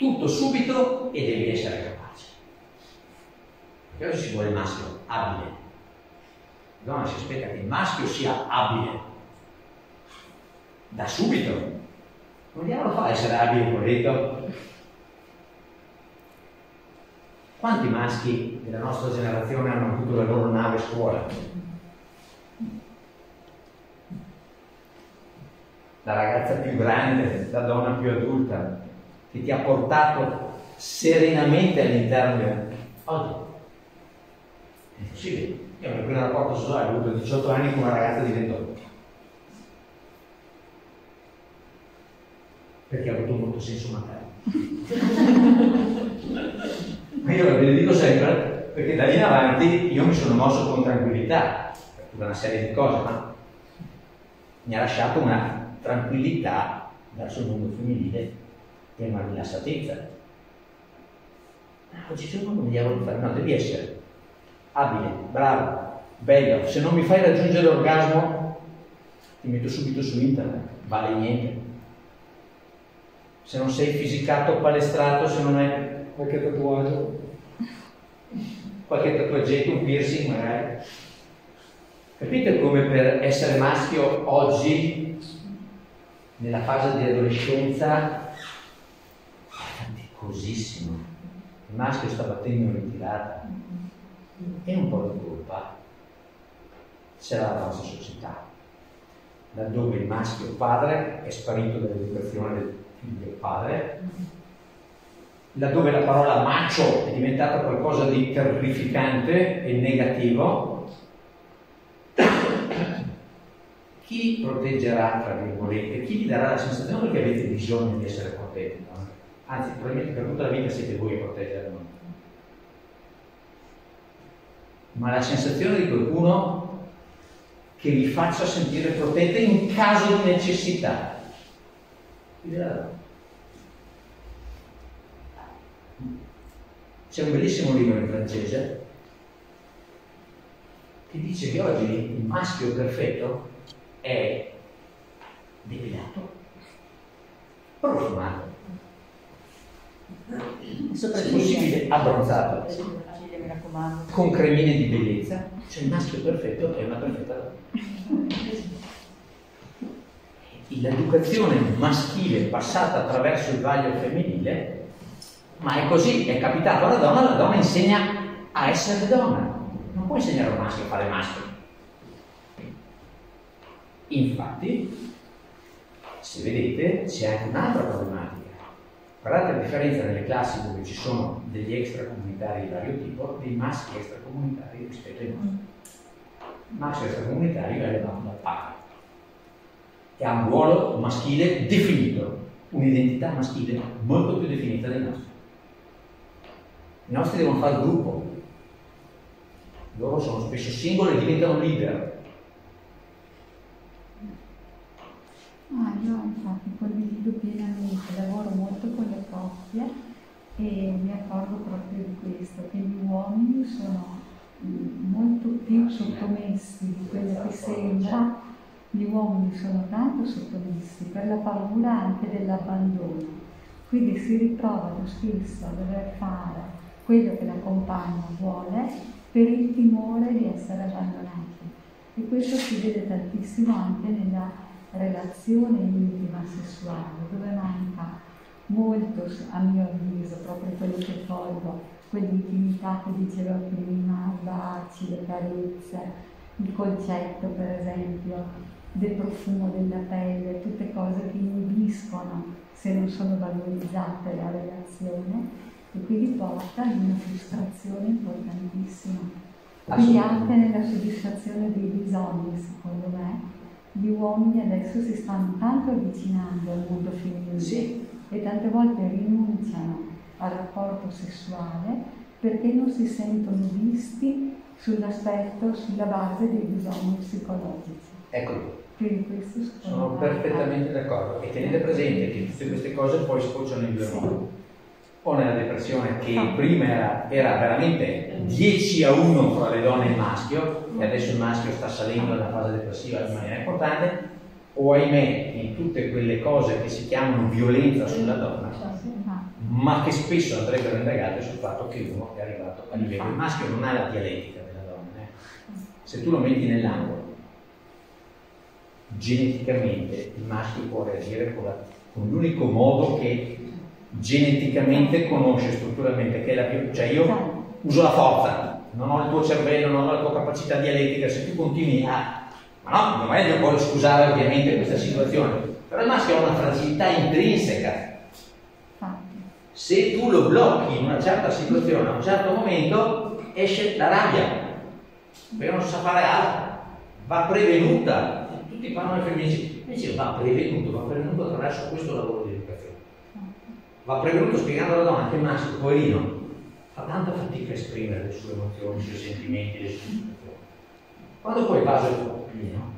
tutto subito e devi essere capace. Perché oggi si vuole il maschio abile. La donna si aspetta che il maschio sia abile. Da subito. Non diavolo fa essere abile, poveretto? Quanti maschi della nostra generazione hanno avuto la loro nave scuola? La ragazza più grande, la donna più adulta, che ti ha portato serenamente all'interno del... Oggi è impossibile. Io ho un rapporto sessuale, ho avuto 18 anni con una ragazza di 28. Perché ha avuto molto senso materno. Ma io lo benedico sempre perché da lì in avanti io mi sono mosso con tranquillità per tutta una serie di cose, ma mi ha lasciato una tranquillità verso il mondo femminile una rilassatezza. Ah, oggigiorno come diavolo fare? No, devi essere abile, bravo, bello. Se non mi fai raggiungere l'orgasmo, ti metto subito su internet, vale niente. Se non sei fisicato, palestrato, se non è qualche tatuaggio, qualche tatuaggetto, un piercing magari. Capite come per essere maschio oggi, nella fase di adolescenza, faticosissimo. Il maschio sta battendo in ritirata e un po' di colpa c'era la nostra società, laddove il maschio padre è sparito dall'educazione del figlio padre, laddove la parola macio è diventata qualcosa di terrificante e negativo, chi proteggerà, tra virgolette, chi vi darà la sensazione che avete bisogno di essere protetti? Anzi, probabilmente per tutta la vita siete voi a proteggere il mondo. Ma la sensazione di qualcuno che vi faccia sentire protette in caso di necessità. C'è un bellissimo libro in francese che dice che oggi il maschio perfetto è depilato, profumato, possibile abbronzato, con cremine di bellezza, cioè il maschio perfetto è una perfetta donna. L'educazione maschile passata attraverso il vaglio femminile, ma è così, è capitato alla donna, la donna insegna a essere donna, non può insegnare al maschio a fare maschio. Infatti, se vedete, c'è anche un'altra problematica. Guardate la differenza nelle classi dove ci sono degli extracomunitari di vario tipo, dei maschi extracomunitari rispetto ai nostri. Il maschio extracomunitario è allevato dal padre, che ha un ruolo maschile definito, un'identità maschile molto più definita del nostro. I nostri devono fare gruppo, loro sono spesso singoli e diventano leader. Ah, io infatti condivido pienamente, lavoro molto con le coppie e mi accorgo proprio di questo, che gli uomini sono mm, molto più sottomessi di quello che sembra, gli uomini sono tanto sottomessi per la paura anche dell'abbandono, quindi si ritrovano spesso a dover fare quello che la compagna vuole per il timore di essere abbandonati. E questo si vede tantissimo anche nella relazione intima sessuale, dove manca molto, a mio avviso, proprio quello che colgo, quell'intimità che dicevo prima, i baci, le carezze, il concetto per esempio del profumo della pelle, tutte cose che inibiscono se non sono valorizzate la relazione e quindi porta ad una frustrazione importantissima. Quindi anche nella soddisfazione dei bisogni, secondo me, gli uomini adesso si stanno tanto avvicinando al mondo femminile sì. e tante volte rinunciano al rapporto sessuale perché non si sentono visti sull'aspetto, sulla base dei bisogni psicologici. Ecco, Quindi questo sono perfettamente d'accordo. E tenete presente che tutte queste cose poi sfociano in due modi. O nella depressione che Ah. prima era, era veramente 10 a 1 fra le donne e il maschio, e adesso il maschio sta salendo nella fase depressiva in maniera importante, o ahimè in tutte quelle cose che si chiamano violenza sulla donna, ma che spesso andrebbero indagate sul fatto che uno è arrivato a livello. Il maschio non ha la dialettica della donna. eh. Se tu lo metti nell'angolo, geneticamente il maschio può reagire con, la- con l'unico modo che geneticamente conosce strutturalmente, che è la più... cioè io uso la forza, non ho il tuo cervello, non ho la tua capacità dialettica, se tu continui a... Ma no, non è che vuole scusare ovviamente questa situazione, però il maschio ha una fragilità intrinseca se tu lo blocchi in una certa situazione, a un certo momento, esce la rabbia, perché non sa fare altro, va prevenuta. Tutti parlano ai femminicidi, invece va prevenuto, va prevenuto attraverso questo lavoro. Va prevenuto spiegando alla donna che il maschio, poverino, fa tanta fatica a esprimere le sue emozioni, i suoi sentimenti, le sue situazioni. Quando poi il vaso troppo pieno,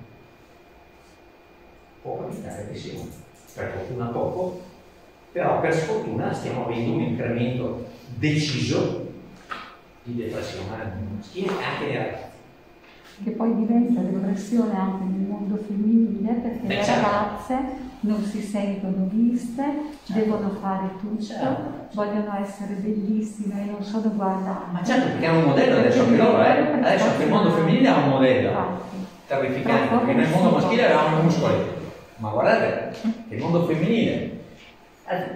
può capitare che sia, per fortuna poco, però per sfortuna stiamo avendo un incremento deciso di depressione maschile anche nei ragazzi. Che poi diventa depressione anche nel mondo femminile perché Beh, le certo. ragazze non si sentono viste, devono fare tutto, Certo. vogliono essere bellissime e non sono guardate. Ma certo, perché hanno un modello adesso anche loro, eh? Adesso anche il mondo femminile ha un modello Infatti. terrificante, perché nel mondo maschile avevamo i muscoli. Ma guardate che il mondo femminile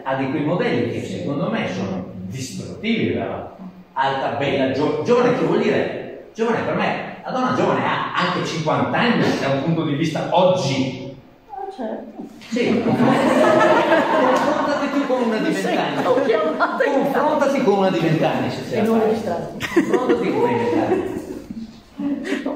ha- di quei modelli che secondo me sono distruttivi, vero? Alta, bella, gio- giovane, che vuol dire? Giovane per me, la donna giovane ha anche 50 anni da un punto di vista oggi. Sì, confrontati tu con una di vent'anni. Confrontati con una di vent'anni se sei Confrontati con una di vent'anni.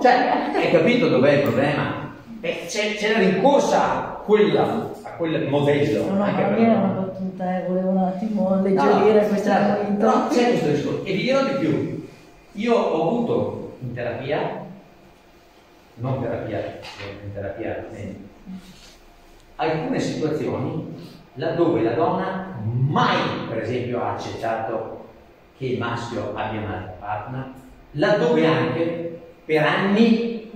Cioè, hai capito dov'è il problema? Eh, c'è, c'è la rincorsa a, quella, a quel modello. No, no, anche non era una battuta, eh, volevo un attimo No, alleggerire questo certo. Però c'è questo discorso. E vi dirò di più. Io ho avuto in terapia, non terapia, in terapia, eh, alcune situazioni laddove la donna mai, per esempio, ha accettato che il maschio abbia un'altra partner, laddove anche per anni,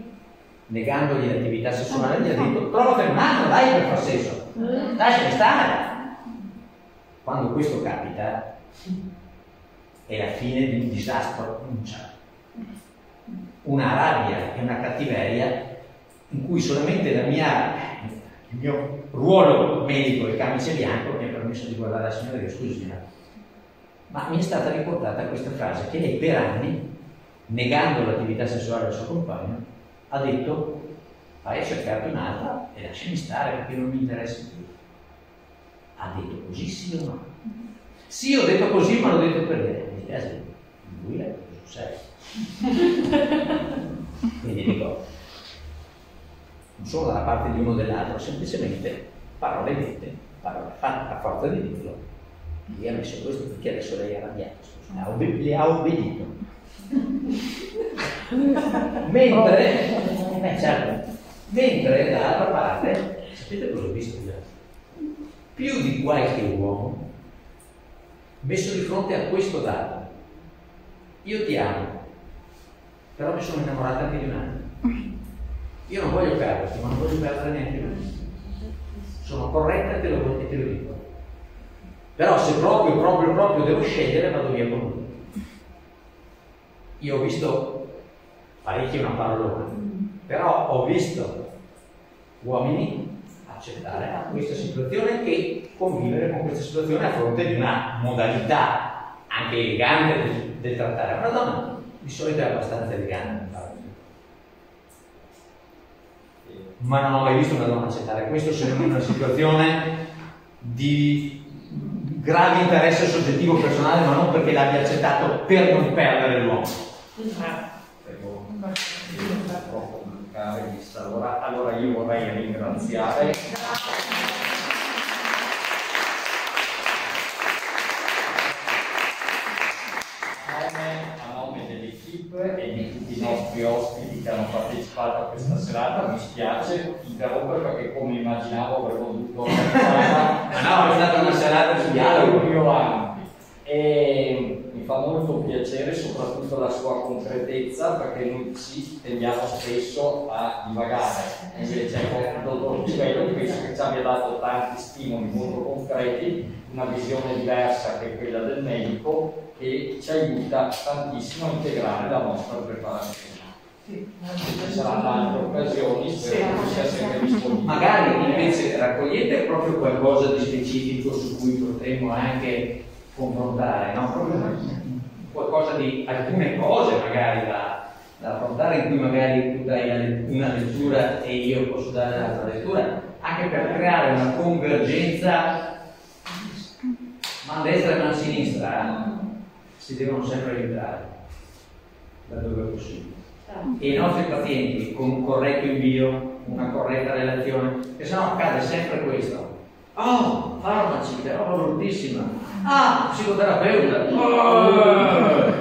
negandogli l'attività sessuale, gli ha detto trovate un altro, dai per far sesso, lasciami stare. Quando questo capita, è la fine di un disastro annunciato. Una rabbia e una cattiveria in cui solamente la mia, il mio ruolo medico, il camice bianco, mi ha permesso di guardare la signora e dire scusi signora, ma mi è stata ricordata questa frase che lei per anni, negando l'attività sessuale del suo compagno, ha detto vai a cercarti un'altra e lasciami stare perché non mi interessa più. Ha detto così sì o no? Sì, ho detto così, ma l'ho detto per lei. Mi dispiace, lui sul serio. Quindi dico, non sono dalla parte di uno o dell'altro, semplicemente parole dette, parole fatte a forza di dirlo. Lei ha messo questo perché adesso lei è arrabbiata, scusa, ha obbe- le ha obbedito. Mentre, eh, certo, mentre dall'altra parte, sapete cosa ho visto io? Più di qualche uomo messo di fronte a questo dato. Io ti amo, però mi sono innamorata anche di un altro. Io non voglio perderti, ma non voglio perdere neanche lui. Sono corretta e te lo, e te lo dico. Però se proprio, proprio, proprio devo scegliere, vado via con lui. Io ho visto parecchie una parolona, però ho visto uomini accettare questa situazione e convivere con questa situazione a fronte di una modalità anche elegante del, del trattare una donna di solito è abbastanza elegante ma non ho mai visto una donna accettare questo se non in una situazione di grave interesse soggettivo personale ma non perché l'abbia accettato per non perdere l'uomo. Allora, allora io vorrei ringraziare come nostri ospiti che hanno partecipato a questa serata, mi spiace interrompere perché come immaginavo avremmo dovuto no, è stata una serata di dialogo. più avanti. E mi fa molto piacere soprattutto la sua concretezza perché noi ci tendiamo spesso a divagare. Invece ecco, il dottor Pivello penso che ci abbia dato tanti stimoli molto concreti, una visione diversa che quella del medico che ci aiuta tantissimo a integrare la nostra preparazione. Ci saranno altre occasioni, spero che sia sempre disponibile. Magari invece raccogliete proprio qualcosa di specifico su cui potremmo anche confrontare, no? Qualcosa di alcune cose magari da, da affrontare in cui magari tu dai una- lettura e io posso dare un'altra lettura, anche per creare una convergenza ma a destra e ma a sinistra eh, si devono sempre aiutare da dove è possibile. E i nostri pazienti con un corretto invio, una corretta relazione, che se no accade sempre questo. Oh, farmaci, che roba bruttissima. Ah, psicoterapeuta. Oh!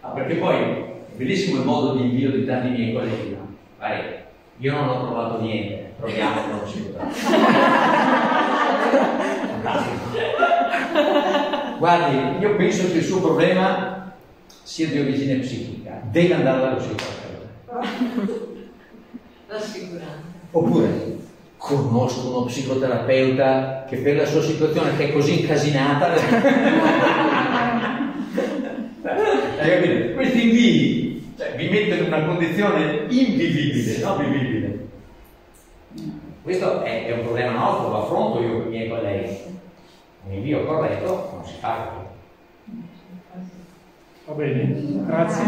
Ah, perché poi bellissimo il modo di invio di tanti miei colleghi. No? Vai, io non ho trovato niente, proviamo con lo psicoterapeuta. Guardi, io penso che il suo problema sia di origine psichica, deve andare dallo psicoterapeuta. Rassicurante. Oppure conosco uno psicoterapeuta che per la sua situazione che è così incasinata Hai capito? Questi invii cioè, vi mettono in una condizione invivibile, non vivibile. Questo è, è un problema nostro, lo affronto io con i miei colleghi. Un invio corretto non si fa. Va bene, grazie.